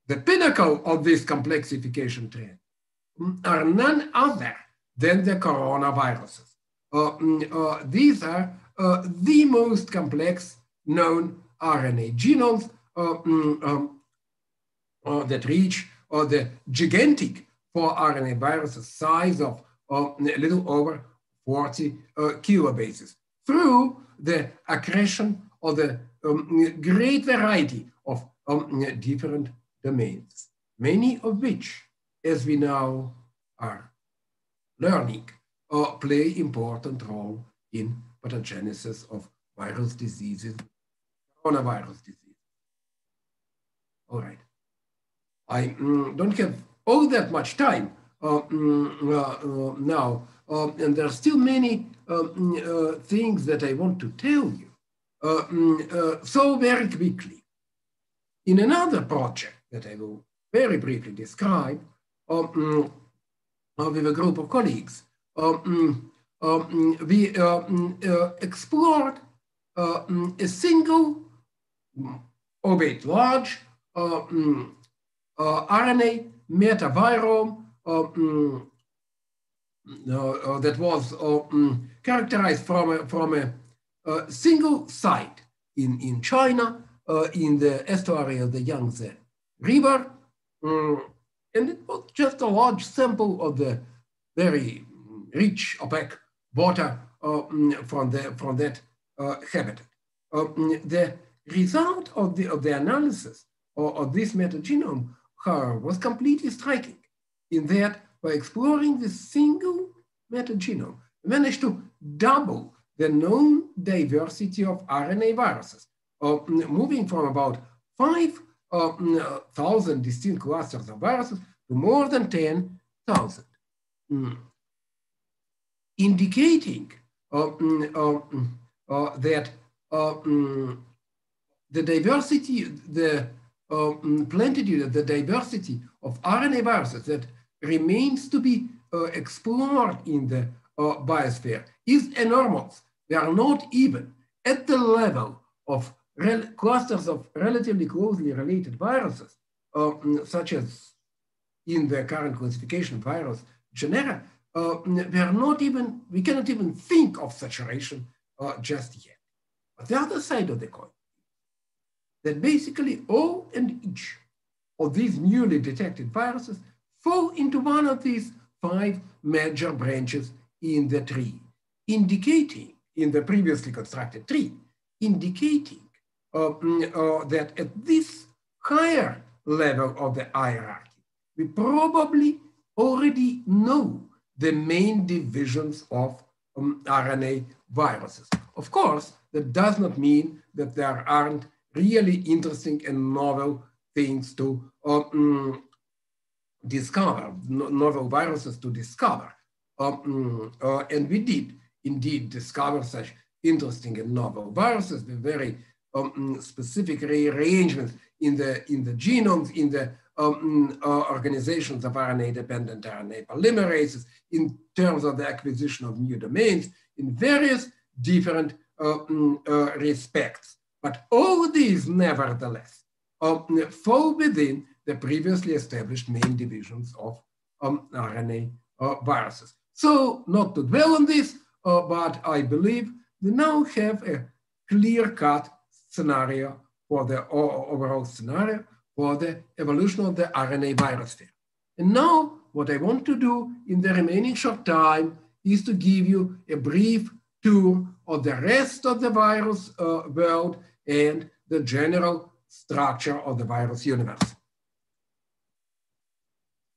the pinnacle of this complexification trend are none other than the coronaviruses. Uh, mm, uh, these are uh, the most complex known RNA genomes mm, um, that reach the gigantic for RNA viruses size of a little over 40 kilobases. Through the accretion of the um, great variety of um, different domains, many of which, as we now are learning, uh, play important role in pathogenesis of virus diseases, coronavirus disease. All right. I mm, don't have all that much time uh, mm, uh, uh now, um, and there are still many um, mm, uh, things that I want to tell you. Uh, mm, so very quickly, in another project that I will very briefly describe, um, with a group of colleagues, um, um, we uh, mm, explored a single, albeit large, RNA metavirome that was characterized from a, from a, a, single site in, in China uh, in the estuary of the Yangtze River. Um, and it was just a large sample of the very rich, opaque water uh, from, the, from that uh, habitat. Uh, the result of the, of the analysis of, of this metagenome was completely striking in that by exploring this single metagenome, we managed to double the known diversity of RNA viruses, uh, moving from about 5,000 uh, distinct clusters of viruses to more than 10,000, mm. Indicating uh, mm, uh, uh, that mm, the diversity, the plentitude, the diversity of RNA viruses that remains to be explored in the biosphere is enormous. They are not even at the level of clusters of relatively closely related viruses, such as in the current classification virus genera, uh, we are not even, we cannot even think of saturation uh, just yet. But the other side of the coin, that basically all and each of these newly detected viruses fall into one of these five major branches in the tree, indicating in the previously constructed tree, indicating uh, uh, that at this higher level of the hierarchy, we probably already know the main divisions of um, RNA viruses. Of course, that does not mean that there aren't really interesting and novel things to um, discover, novel viruses to discover. Um, uh, and we did indeed discover such interesting and novel viruses with very um, specific rearrangements in the, in the genomes, in the um, uh, organizations of RNA-dependent RNA polymerases, in terms of the acquisition of new domains, in various different uh, uh, respects. But all these, nevertheless, um, fall within the previously established main divisions of um, RNA uh, viruses. So not to dwell on this, uh, but I believe we now have a clear-cut scenario for the overall scenario for the evolution of the RNA virus there. And now what I want to do in the remaining short time is to give you a brief tour of the rest of the virus uh, world and the general structure of the virus universe.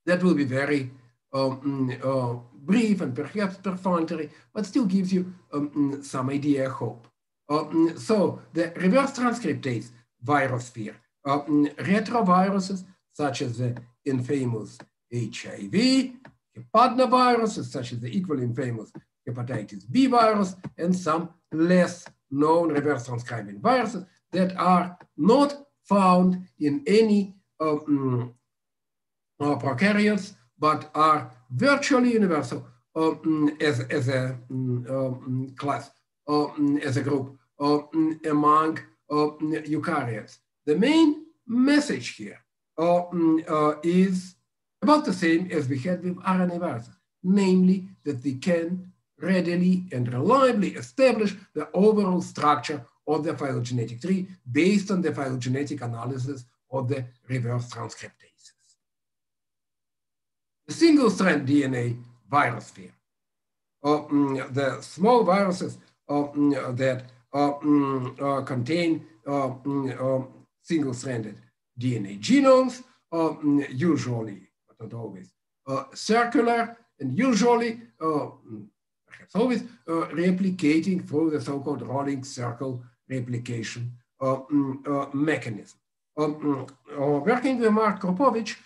That will be very um, mm, uh, brief and perhaps perfunctory, but still gives you um, mm, some idea, I hope. Uh, so the reverse transcriptase virus sphere, uh, retroviruses such as the infamous HIV, hepatinoviruses such as the equally infamous hepatitis B virus, and some less known reverse transcribing viruses that are not found in any um, uh, prokaryotes, but are virtually universal um, as, as a um, class, as a group among eukaryotes. The main message here uh, mm, uh, is about the same as we had with RNA viruses, namely that they can readily and reliably establish the overall structure of the phylogenetic tree based on the phylogenetic analysis of the reverse transcriptases. The single-strand DNA virosphere. Uh, mm, the small viruses uh, mm, that uh, mm, uh contain uh, uh, single-stranded DNA genomes, um, usually, but not always, uh, circular and usually, uh, mm, perhaps always, uh, replicating through the so-called rolling circle replication mm, mechanism. Um, mm, working with Mark Kropovich,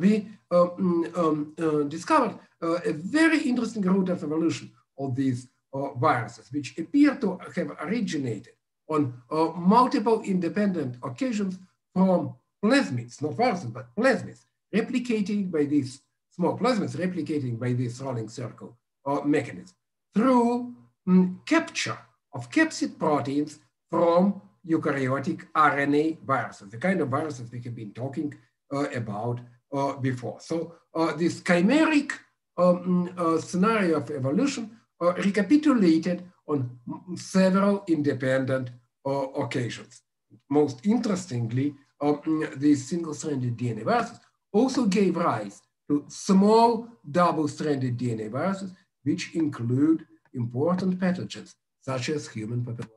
we um, um, discovered uh, a very interesting route of evolution of these uh, viruses, which appear to have originated on uh, multiple independent occasions from plasmids, not viruses, but plasmids, replicating by these small plasmids, replicating by this rolling circle mechanism through um, capture of capsid proteins from eukaryotic RNA viruses, the kind of viruses we have been talking uh, about uh, before. So uh, this chimeric um, uh, scenario of evolution uh, recapitulated on several independent uh, occasions. Most interestingly, um, these single-stranded DNA viruses also gave rise to small double-stranded DNA viruses, which include important pathogens such as human papilloma.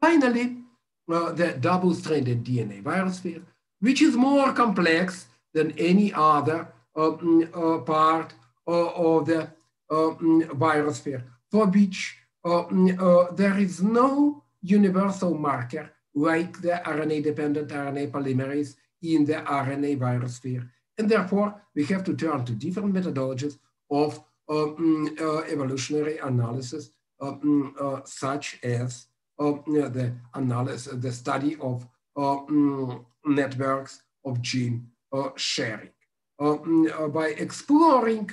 Finally, uh, the double-stranded DNA virus sphere, which is more complex than any other um, uh, part of the um, virus for which uh, there is no universal marker like the RNA-dependent RNA polymerase in the RNA virus sphere. And therefore, we have to turn to different methodologies of um, uh, evolutionary analysis, um, uh, such as the analysis, the study of networks of gene sharing. Mm, by exploring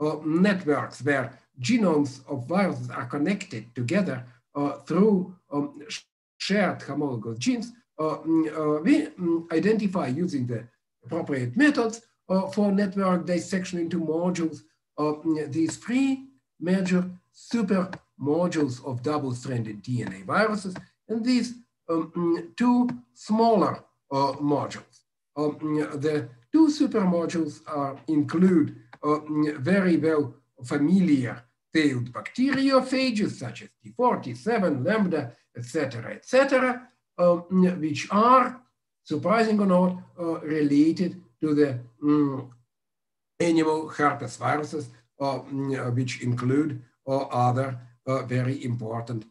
uh, mm, networks where genomes of viruses are connected together through um, shared homologous genes, mm, we identify using the appropriate methods for network dissection into modules these three major super modules of double-stranded DNA viruses and these um, two smaller uh, modules. Um, the two supermodules are, include uh, very well familiar tailed bacteriophages such as T4, T7, lambda, etc., etc., um, which are, surprising or not, uh, related to the um, animal herpes viruses, uh, which include uh, other very important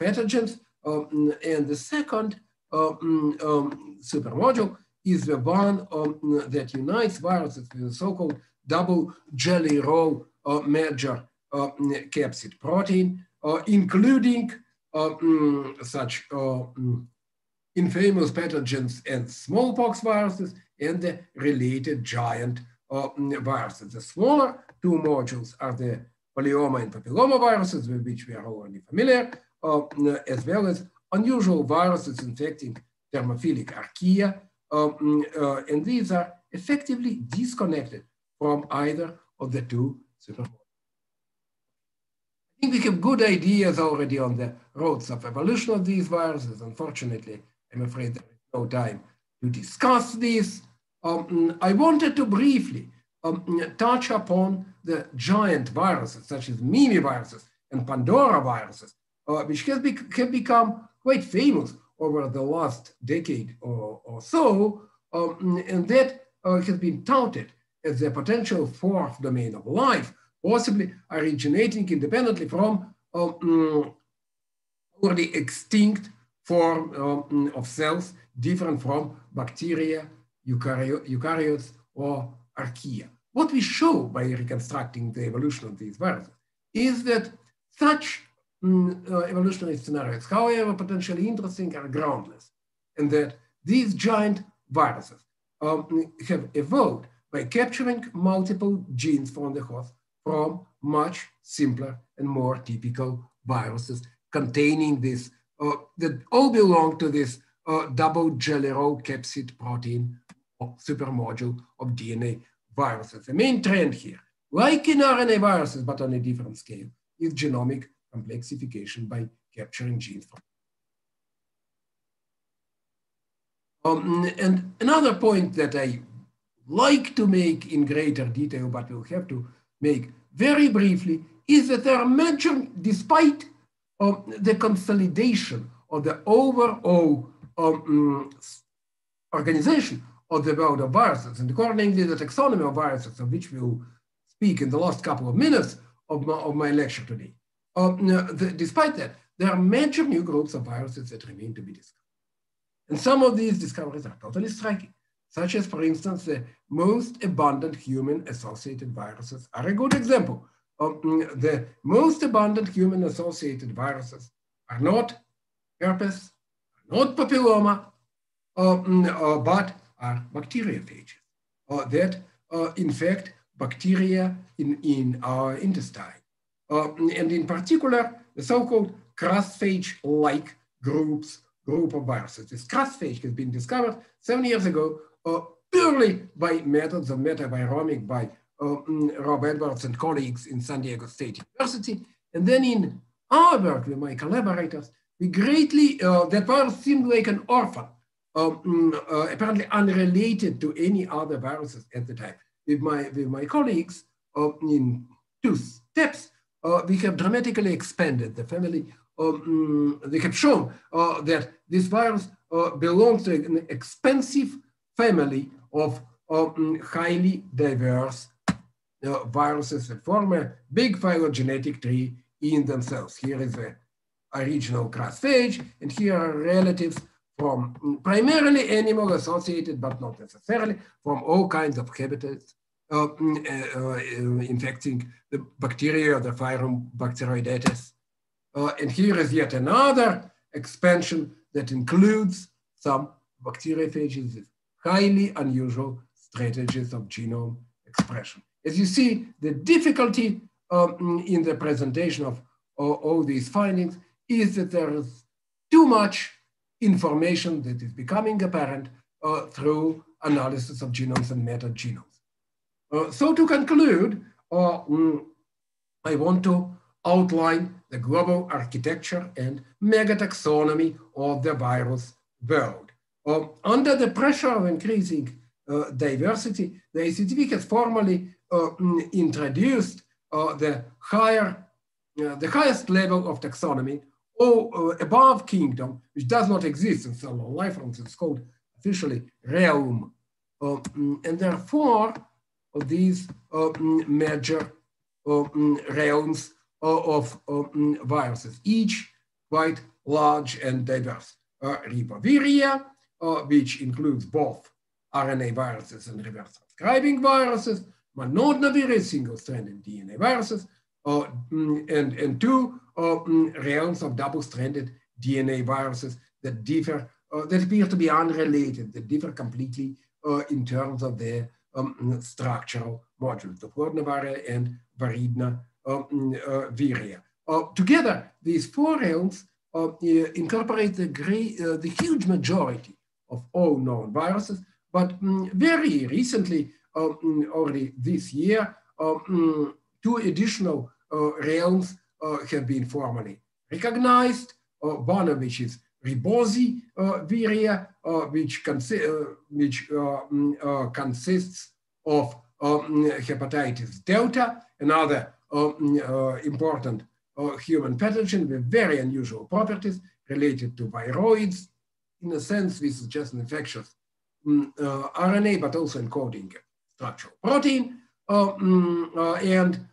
pathogens. Um, and the second um, supermodule is the one that unites viruses with the so-called double jelly roll uh, major uh, capsid protein, uh, including uh, mm, such uh, mm, infamous pathogens and smallpox viruses and the related giant viruses. The smaller two modules are the polyoma and papilloma viruses, with which we are already familiar, as well as unusual viruses infecting thermophilic archaea, uh, and these are effectively disconnected from either of the two supermoons. I think we have good ideas already on the roads of evolution of these viruses. Unfortunately, I'm afraid there is no time to discuss this. Um, I wanted to briefly um, touch upon the giant viruses, such as Mimi viruses and Pandora viruses, uh, which be have become quite famous over the last decade or, or so, um, and that uh, has been touted as a potential fourth domain of life, possibly originating independently from um, already extinct form um, of cells different from bacteria, eukaryotes, or archaea. What we show by reconstructing the evolution of these viruses is that such Mm, uh, evolutionary scenarios, however potentially interesting, are groundless, and that these giant viruses um, have evolved by capturing multiple genes from the host from much simpler and more typical viruses containing this, uh, that all belong to this uh, double jelly roll capsid protein supermodule of DNA viruses. The main trend here, like in RNA viruses, but on a different scale, is genomic complexification by capturing genes from Um, and another point that I like to make in greater detail, but we'll have to make very briefly, is that there are major, despite um, the consolidation of the overall um, organization of the world of viruses, and accordingly the taxonomy of viruses, of which we'll speak in the last couple of minutes of my, of my lecture today. Um, the, despite that, there are major new groups of viruses that remain to be discovered. And some of these discoveries are totally striking, such as, for instance, the most abundant human-associated viruses are a good example. Um, the most abundant human-associated viruses are not herpes, not papilloma, um, uh, but are bacteriophages uh, that uh, infect bacteria in, in our intestine. Uh, and in particular, the so-called crustphage-like groups group of viruses. This crustphage has been discovered seven years ago purely by methods of metaviromic by uh, mm, Rob Edwards and colleagues in San Diego State University. And then in our work with my collaborators, we greatly, uh, that virus seemed like an orphan, um, mm, uh, apparently unrelated to any other viruses at the time. With my, with my colleagues uh, in two steps, uh, we have dramatically expanded the family um, they have shown uh, that this virus uh, belongs to an expensive family of um, highly diverse uh, viruses that form a big phylogenetic tree in themselves. Here is the original crustphage, and here are relatives from mm, primarily animal associated, but not necessarily, from all kinds of habitats uh, mm, uh, uh, infecting the bacteria, the Phylum Bacteroidetes. Uh, and here is yet another expansion that includes some bacteriophages highly unusual strategies of genome expression. As you see, the difficulty um, in the presentation of all, all these findings is that there is too much information that is becoming apparent uh, through analysis of genomes and metagenomes. Uh, so to conclude, uh, mm, I want to outline the global architecture and megataxonomy of the virus world. Um, under the pressure of increasing uh, diversity, the ACTV has formally uh, mm, introduced uh, the higher, uh, the highest level of taxonomy or uh, above kingdom, which does not exist in cellular life forms. It's called officially realm. Um, and therefore, these uh, mm, major realms of, mm, viruses, each quite large and diverse. Uh, Ribaviria, uh, which includes both RNA viruses and reverse transcribing viruses, Monodnaviria, single-stranded DNA viruses, uh, mm, and, and two uh, mm, realms of double-stranded DNA viruses that differ, uh, that appear to be unrelated, that differ completely uh, in terms of their um, structural modules, the Plodnaviria and Varidna um, uh, viria. Uh, together, these four realms incorporate the, great, the huge majority of all known viruses, but um, very recently, um, already this year, um, two additional realms have been formally recognized, one of which is Rebosi uh, viria, uh, which, consi uh, which consists of hepatitis delta, another uh, important uh, human pathogen with very unusual properties related to viroids. In a sense, this is just an infectious um, RNA, but also encoding structural protein, um, and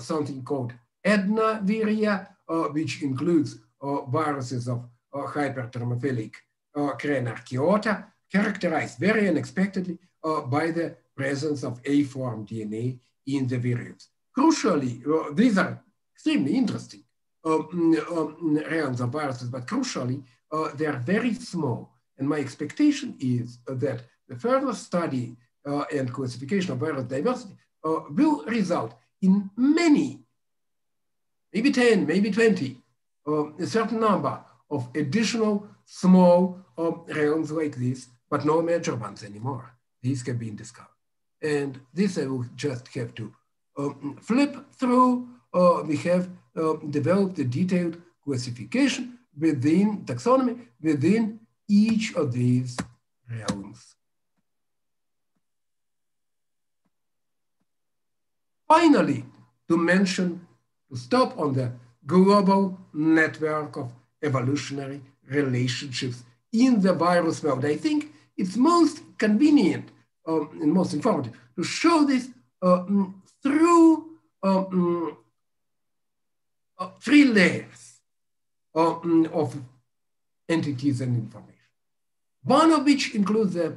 something called adenoviria, which includes viruses of hyperthermophilic uh, Cranarchiota, characterized very unexpectedly uh, by the presence of A-form DNA in the virions. Crucially, uh, these are extremely interesting um, um, realms of viruses, but crucially, uh, they are very small. And my expectation is that the further study uh, and classification of virus diversity uh, will result in many, maybe 10, maybe 20, uh, a certain number of additional small um, realms like this, but no major ones anymore. These have been discovered. And this I will just have to um, flip through. Uh, we have uh, developed a detailed classification within taxonomy, within each of these realms. Finally, to mention, to stop on the global network of evolutionary relationships in the virus world. I think it's most convenient um, and most informative to show this uh, mm, through um, uh, three layers um, of entities and information. One of which includes the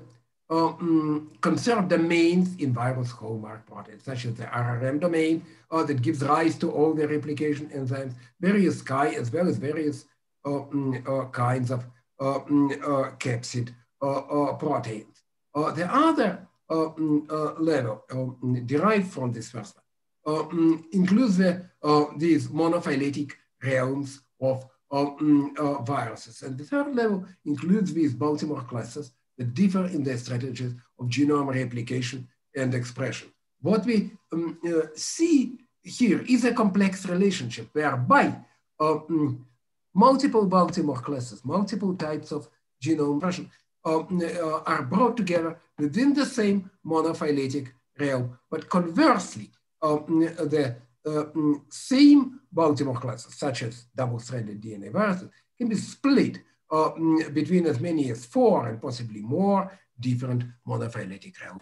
um, conserved domains in virus hallmark proteins, such as the RRM domain uh, that gives rise to all the replication enzymes, various chi, as well as various uh, mm, uh, kinds of uh, uh capsid uh, proteins. the other level derived from this first one includes the, these monophyletic realms of viruses. And the third level includes these Baltimore clusters that differ in their strategies of genome replication and expression. What we um, uh, see here is a complex relationship whereby uh, um, multiple Baltimore classes, multiple types of genome expression uh, uh, are brought together within the same monophyletic realm. But conversely, um, the uh, same Baltimore classes, such as double-stranded DNA viruses, can be split uh, mm, between as many as four and possibly more different monophyletic realms.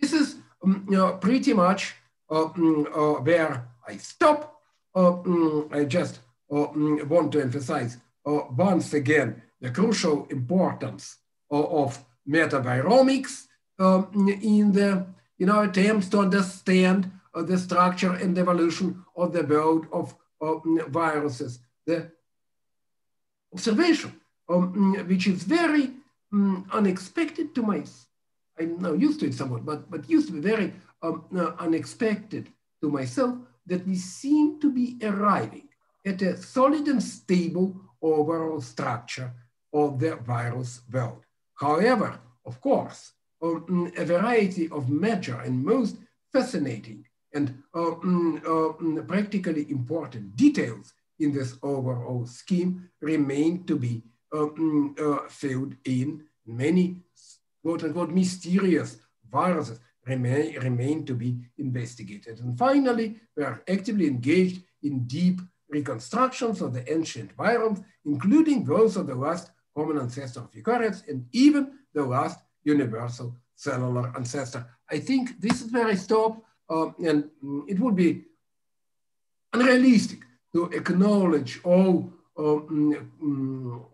This is um, you know, pretty much uh, mm, uh, where I stop. Uh, mm, I just uh, want to emphasize uh, once again the crucial importance of metaviromics in the you know, attempts to understand the structure and evolution of the world of viruses. The observation, um, mm, which is very um, unexpected to my, I'm now used to it somewhat, but, but used to be very um, uh, unexpected to myself, that we seem to be arriving at a solid and stable overall structure of the virus world. However, of course, um, mm, a variety of major and most fascinating and uh, uh, practically important details in this overall scheme remain to be uh, filled in. Many quote unquote mysterious viruses remain, remain to be investigated. And finally, we are actively engaged in deep reconstructions of the ancient viruses, including those of the last common ancestor of eukaryotes and even the last universal cellular ancestor. I think this is where I stop, um, and it would be unrealistic to acknowledge all um, um,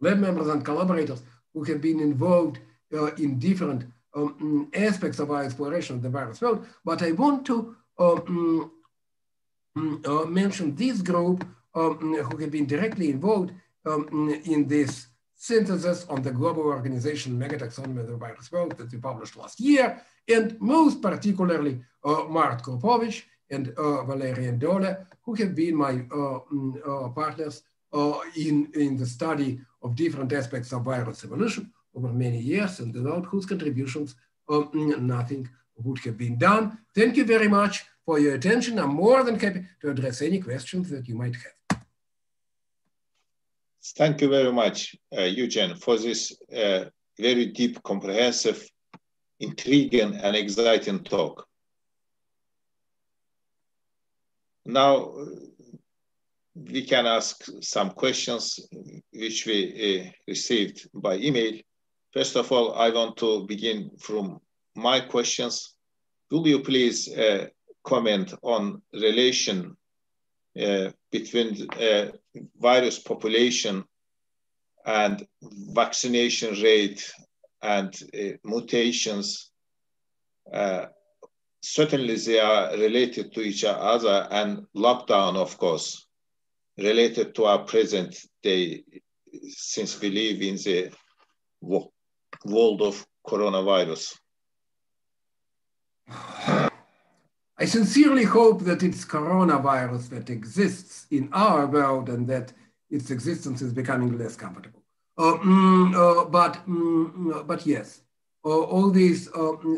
lab members and collaborators who have been involved uh, in different um, aspects of our exploration of the virus world. But I want to um, uh, mention this group who have been directly involved in this synthesis on the global organization megataxonomy of the virus world that we published last year, and most particularly uh, Mart Krupovic, and uh, Valerian Dolja, who have been my uh, mm, uh, partners in, in the study of different aspects of virus evolution over many years, and without whose contributions, mm, nothing would have been done. Thank you very much for your attention. I'm more than happy to address any questions that you might have. Thank you very much, uh, Eugen, for this uh, very deep, comprehensive, intriguing, and exciting talk. Now we can ask some questions which we uh, received by email. First of all, I want to begin from my questions. Will you please uh, comment on relation uh, between uh, virus population and vaccination rate and uh, mutations uh, certainly they are related to each other and lockdown, of course, related to our present day, since we live in the world of coronavirus. I sincerely hope that it's coronavirus that exists in our world and that its existence is becoming less comfortable. Uh, mm, uh, but, mm, uh, but yes, all these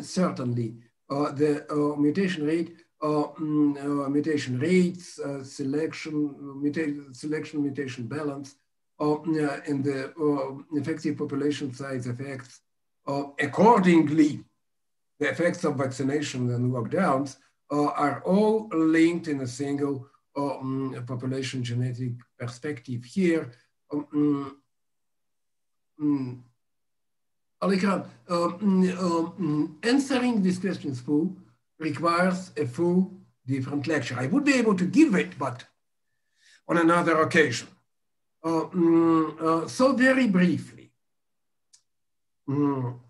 certainly the mutation rate mm, mutation rates, selection, muta selection mutation balance, mm, and the effective population size effects accordingly the effects of vaccination and lockdowns uh, are all linked in a single um, population genetic perspective here. Um, um, um, answering these questions full requires a full different lecture. I would be able to give it, but on another occasion. Uh, uh, so very briefly, um,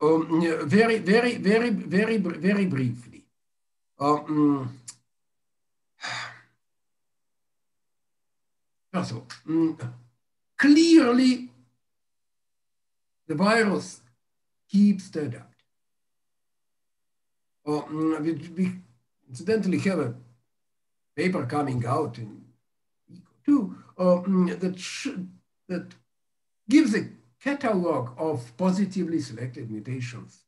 um, very, very, very, very, very briefly. Um, um, clearly, the virus keeps the adapt. Um, we, we incidentally have a paper coming out in 2 um, that, that gives a catalog of positively selected mutations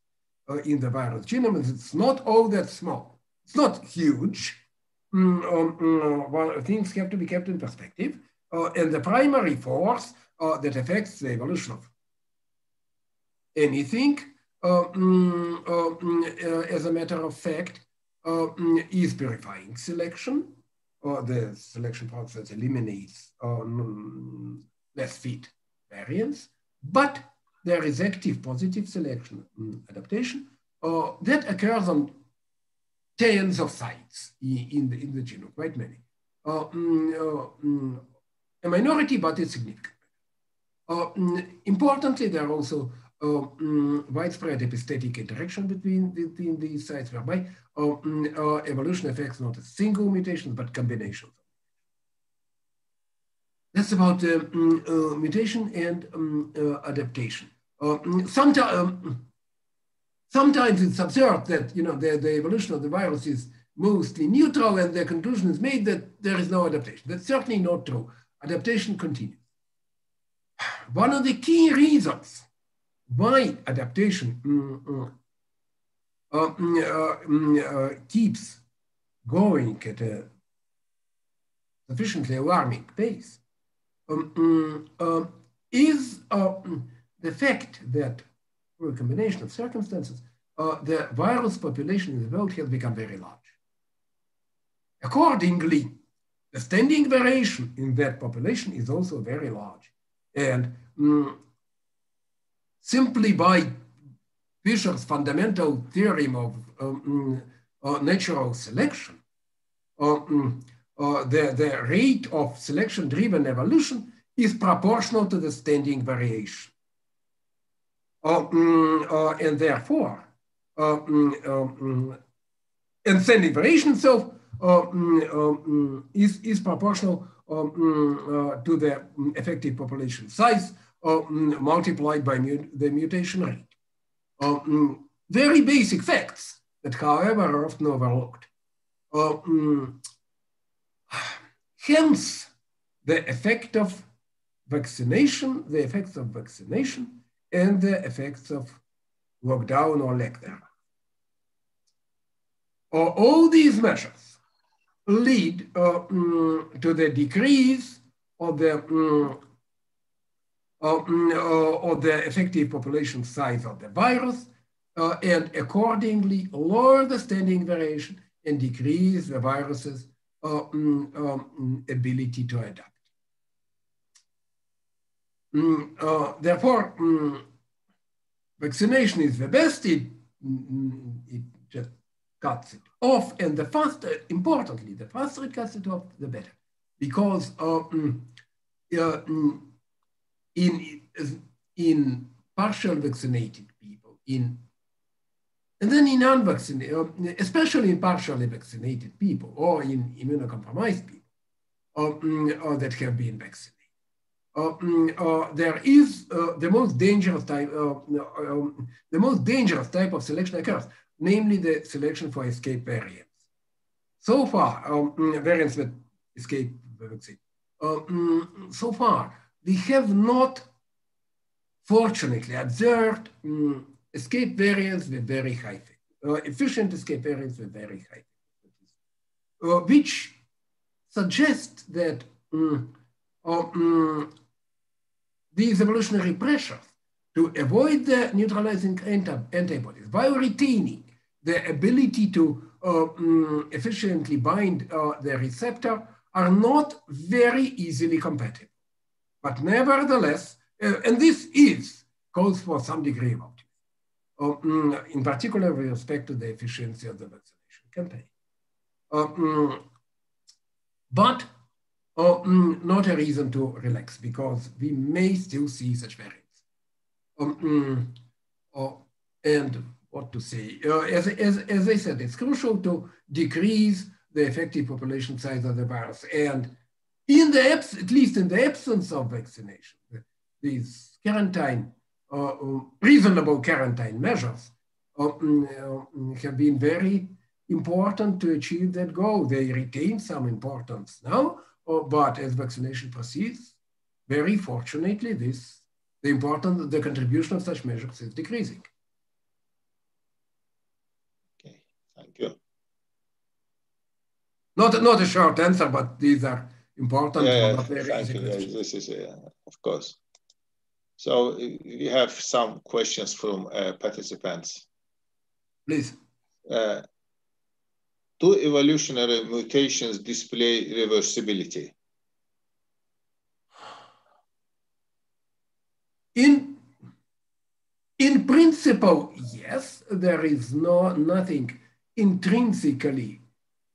uh, in the virus genome. It's not all that small. It's not huge. Mm, um, mm, well, things have to be kept in perspective. Uh, and the primary force uh, that affects the evolution of anything, uh, mm, uh, mm, uh, as a matter of fact, mm, is purifying selection. the selection process eliminates less fit variants. But there is active positive selection mm, adaptation uh, that occurs on tens of sites in the, in the genome, quite many. Uh, mm, uh, mm, a minority, but it's significant. Uh, importantly, there are also uh, widespread epistatic interaction between, between these sites, whereby uh, evolution affects not a single mutation, but combinations that's about uh, uh, mutation and um, uh, adaptation. sometimes, um, sometimes it's observed that you know the, the evolution of the virus is mostly neutral and the conclusion is made that there is no adaptation. That's certainly not true. Adaptation continues. One of the key reasons why adaptation mm, uh, uh, uh, keeps going at a sufficiently alarming pace um, um, is uh, the fact that through a combination of circumstances, uh, the virus population in the world has become very large. Accordingly, the standing variation in that population is also very large. And um, simply by Fisher's fundamental theorem of um, uh, natural selection, uh, uh, the, the rate of selection-driven evolution is proportional to the standing variation. Uh, mm, uh, and therefore, uh, mm, uh, mm, and standing variation itself uh, is, is proportional to the effective population size multiplied by mu the mutation rate. very basic facts that, however, are often overlooked. Hence, the effect of vaccination, the effects of vaccination, and the effects of lockdown or lack thereof. All these measures lead uh, mm, to the decrease of the, um, uh, of the effective population size of the virus, uh, and accordingly lower the standing variation and decrease the virus's uh, mm, um, ability to adapt. Mm, uh, therefore, vaccination is the best. It, it just cuts it off, and the faster, importantly, the faster it cuts it off, the better, because uh, uh, in in partial vaccinated people, in and then in unvaccinated, uh, especially in partially vaccinated people or in immunocompromised people uh, that have been vaccinated. Uh, mm, uh, there is uh, the most dangerous type, uh, um, the most dangerous type of selection occurs, namely the selection for escape variants. so far, um, variants that escape the vaccine, so far, we have not, fortunately, observed um, escape variants with very high, uh, efficient escape variants with very high, uh, which suggests that um, um, these evolutionary pressures to avoid the neutralizing antibodies while retaining the ability to uh, um, efficiently bind uh, the receptor are not very easily compatible. But nevertheless, uh, and this is calls for some degree of um, in particular with respect to the efficiency of the vaccination campaign. Um, but uh, not a reason to relax because we may still see such variants. Um, and what to say? Uh, as, as, as I said, it's crucial to decrease the effective population size of the virus. And in the, at least in the absence of vaccination, these quarantine, um, reasonable quarantine measures uh, um, have been very important to achieve that goal. They retain some importance now, uh, but as vaccination proceeds, very fortunately, this the importance, the contribution of such measures is decreasing. Okay, thank you. Not, not a short answer, but these are important. Yeah, thank you. Yeah, this is, uh, of course. So we have some questions from uh, participants. Please. Uh, do evolutionary mutations display reversibility? In, in principle, yes, there is no, nothing intrinsically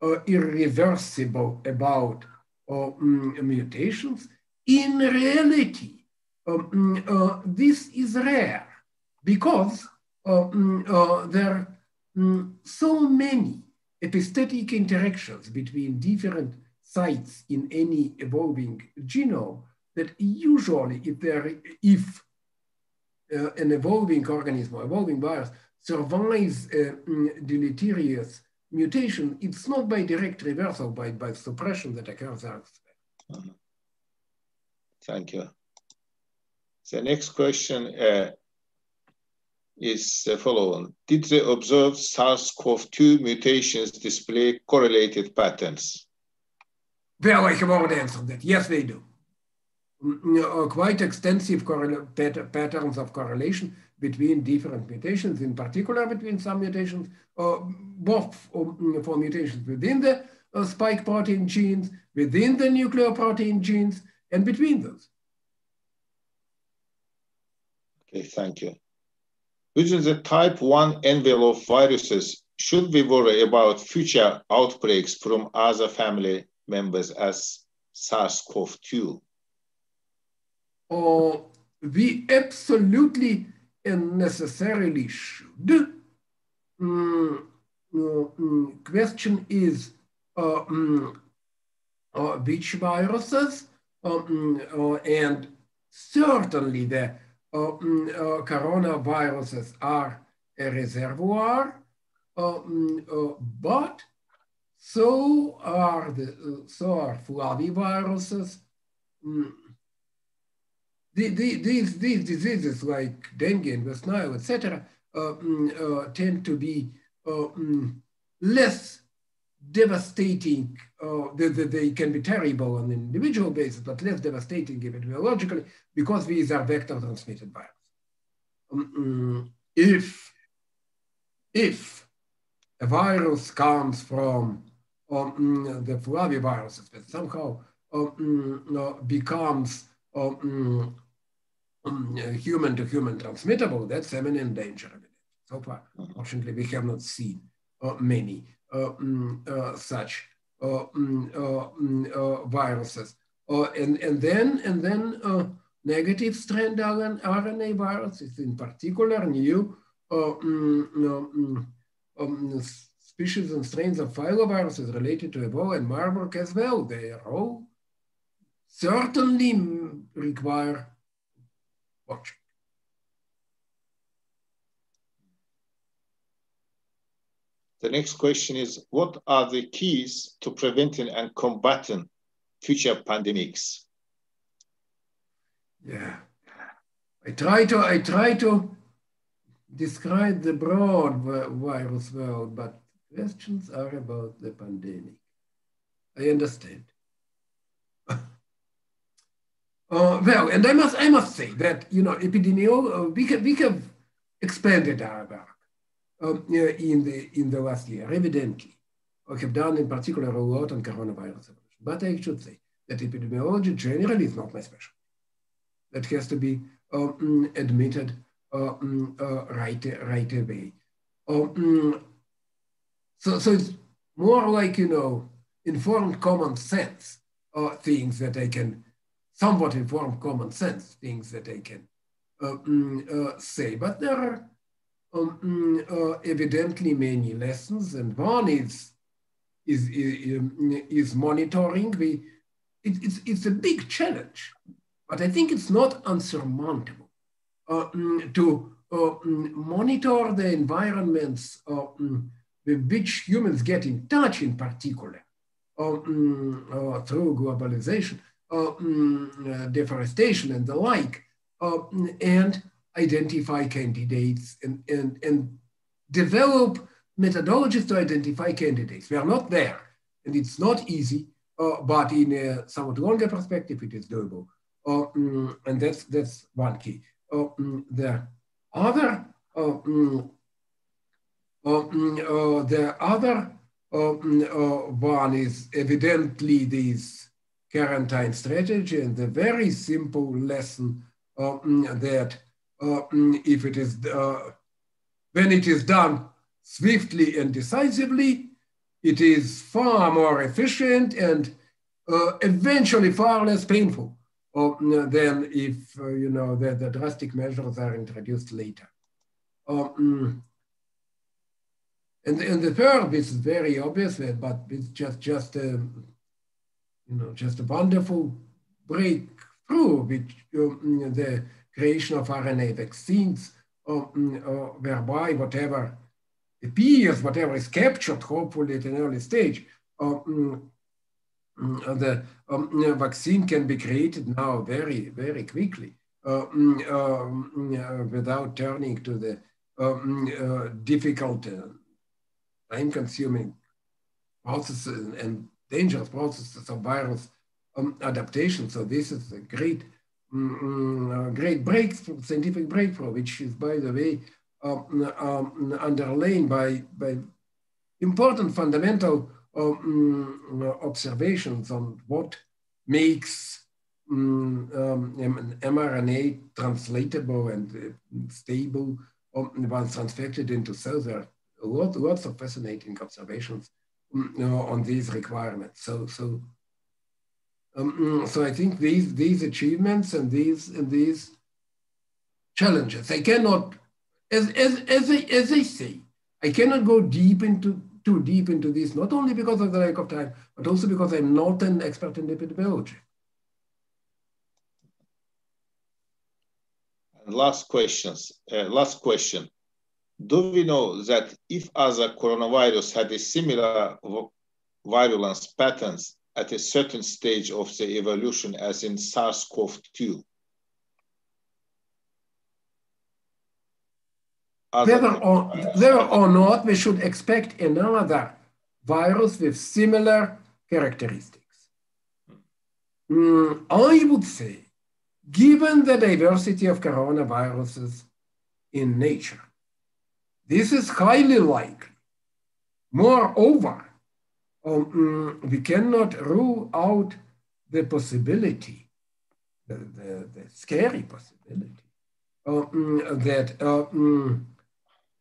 uh, irreversible about uh, mm, mutations. In reality, um, uh, this is rare because uh, mm, uh, there are mm, so many epistatic interactions between different sites in any evolving genome that usually if there if uh, an evolving organism or evolving virus survives a mm, deleterious mutation, it's not by direct reversal, but by suppression that occurs elsewhere. Thank you. The next question uh, is the following. Did the observed SARS-CoV-2 mutations display correlated patterns? Well, I already answered that. Yes, they do. Mm, uh, quite extensive pat patterns of correlation between different mutations, in particular between some mutations, uh, both um, for mutations within the uh, spike protein genes, within the nucleoprotein genes, and between those. Okay, thank you. Within the type 1 envelope viruses, should we worry about future outbreaks from other family members as SARS-CoV-2? Uh, we absolutely and necessarily should. Mm, mm, question is uh, mm, uh, which viruses uh, mm, uh, and certainly the mm, coronaviruses are a reservoir, but so are the so are flaviviruses. Mm, the, the, these, these diseases like dengue and West Nile, etc., uh, mm, uh, tend to be uh, mm, less devastating. Uh, they, they, can be terrible on an individual basis, but less devastating epidemiologically because these are vector transmitted viruses. Um, mm, if, if a virus comes from um, the flaviviruses that somehow um, becomes um, human to human transmittable, that's imminent danger. So far, fortunately, we have not seen uh, many uh, mm, uh, such uh, mm, uh, mm, Uh, mm, uh, mm, uh, viruses. and, and then, and then negative strand RNA viruses, in particular new mm, um, species and strains of filoviruses related to Ebola and Marburg as well. They all certainly require watching. The next question is, what are the keys to preventing and combating future pandemics? Yeah, I try to, I try to describe the broad virus world, but questions are about the pandemic. I understand. uh, well, and I must, I must say that, you know, epidemiology, we, have, we have expanded our work um, in, the, in the last year, evidently. We have done in particular a lot on coronavirus But I should say that epidemiology generally is not my specialty. That has to be um, admitted uh, um, uh, right, right away. Um, so, so it's more like, you know, informed common sense uh, things that I can, somewhat informed common sense things that I can uh, mm, uh, say. But there are um, mm, uh, evidently many lessons, and one is is is, um, is monitoring. We it, it's it's a big challenge, but I think it's not unsurmountable uh, mm, to uh, monitor the environments with which humans get in touch, in particular, um, through globalization, deforestation, and the like, and identify candidates and, and, and develop methodologies to identify candidates. We are not there, and it's not easy, uh, but in a somewhat longer perspective, it is doable. Uh, mm, and that's, that's one key. Uh, mm, the other, uh, mm, uh, uh, the other one is evidently this quarantine strategy and the very simple lesson that uh, mm, if it is, uh, when it is done swiftly and decisively, it is far more efficient and uh, eventually far less painful than if, you know, the, the, drastic measures are introduced later. Um, and, and the third, this is very obvious, but it's just, just a, you know, just a wonderful breakthrough, which um, the creation of RNA vaccines, or, mm, or whereby whatever appears, whatever is captured, hopefully at an early stage, um, the um, vaccine can be created now very, very quickly uh, uh, without turning to the uh, difficult, time-consuming processes and dangerous processes of virus um, adaptation. So this is a great Mm, great breakthrough, scientific breakthrough, which is, by the way, um, um, underlain by, by important fundamental um, observations on what makes um, mRNA translatable and uh, stable once transfected into cells. There are lots, lots of fascinating observations on these requirements. So, so um, mm, so I think these these achievements and these and these challenges, I cannot, as as as I, as I say, I cannot go deep into too deep into this, not only because of the lack of time, but also because I'm not an expert in epidemiology. Last questions. Uh, last question. Do we know that if other coronavirus had a similar virulence patterns at a certain stage of the evolution as in SARS-CoV-2. Whether or, whether or not we should expect another virus with similar characteristics. Mm, I would say, given the diversity of coronaviruses in nature, this is highly likely. Moreover, um, we cannot rule out the possibility, the, the, the scary possibility, um, that um,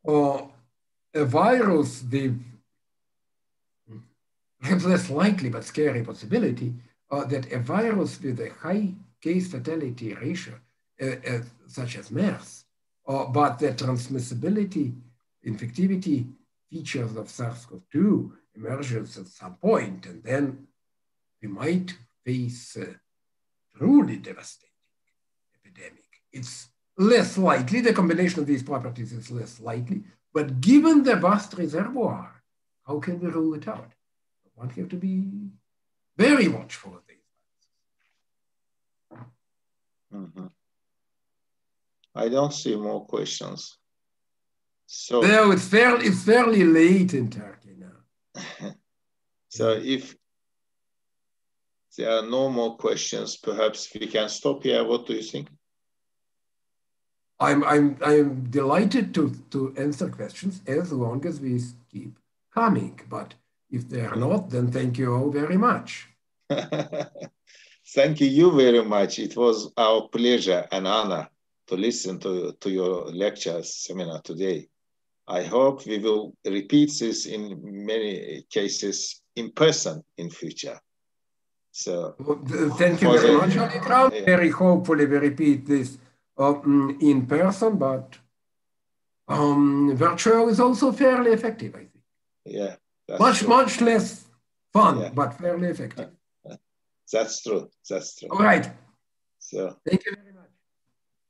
uh, a virus, the less likely but scary possibility, uh, that a virus with a high case fatality ratio, uh, uh, such as MERS, uh, but the transmissibility, infectivity features of SARS-CoV-2 emerges at some point, and then we might face a truly devastating epidemic. It's less likely, the combination of these properties is less likely, but given the vast reservoir how can we rule it out? One have to be very watchful of these. Mm-hmm. I don't see more questions. So no, it's fairly it's fairly late in now. so if there are no more questions, perhaps we can stop here. What do you think? I'm I'm I'm delighted to to answer questions as long as we keep coming. But if they are not, then thank you all very much. thank you very much. It was our pleasure and honor to listen to, to your lecture seminar today. I hope we will repeat this in many cases in person in future. So well, thank you very much, Yeah. Very hopefully we repeat this um, in person, but um, virtual is also fairly effective, I think. Yeah. Much, true. much less fun, yeah. but fairly effective. That's true. That's true. All right. So thank you very much.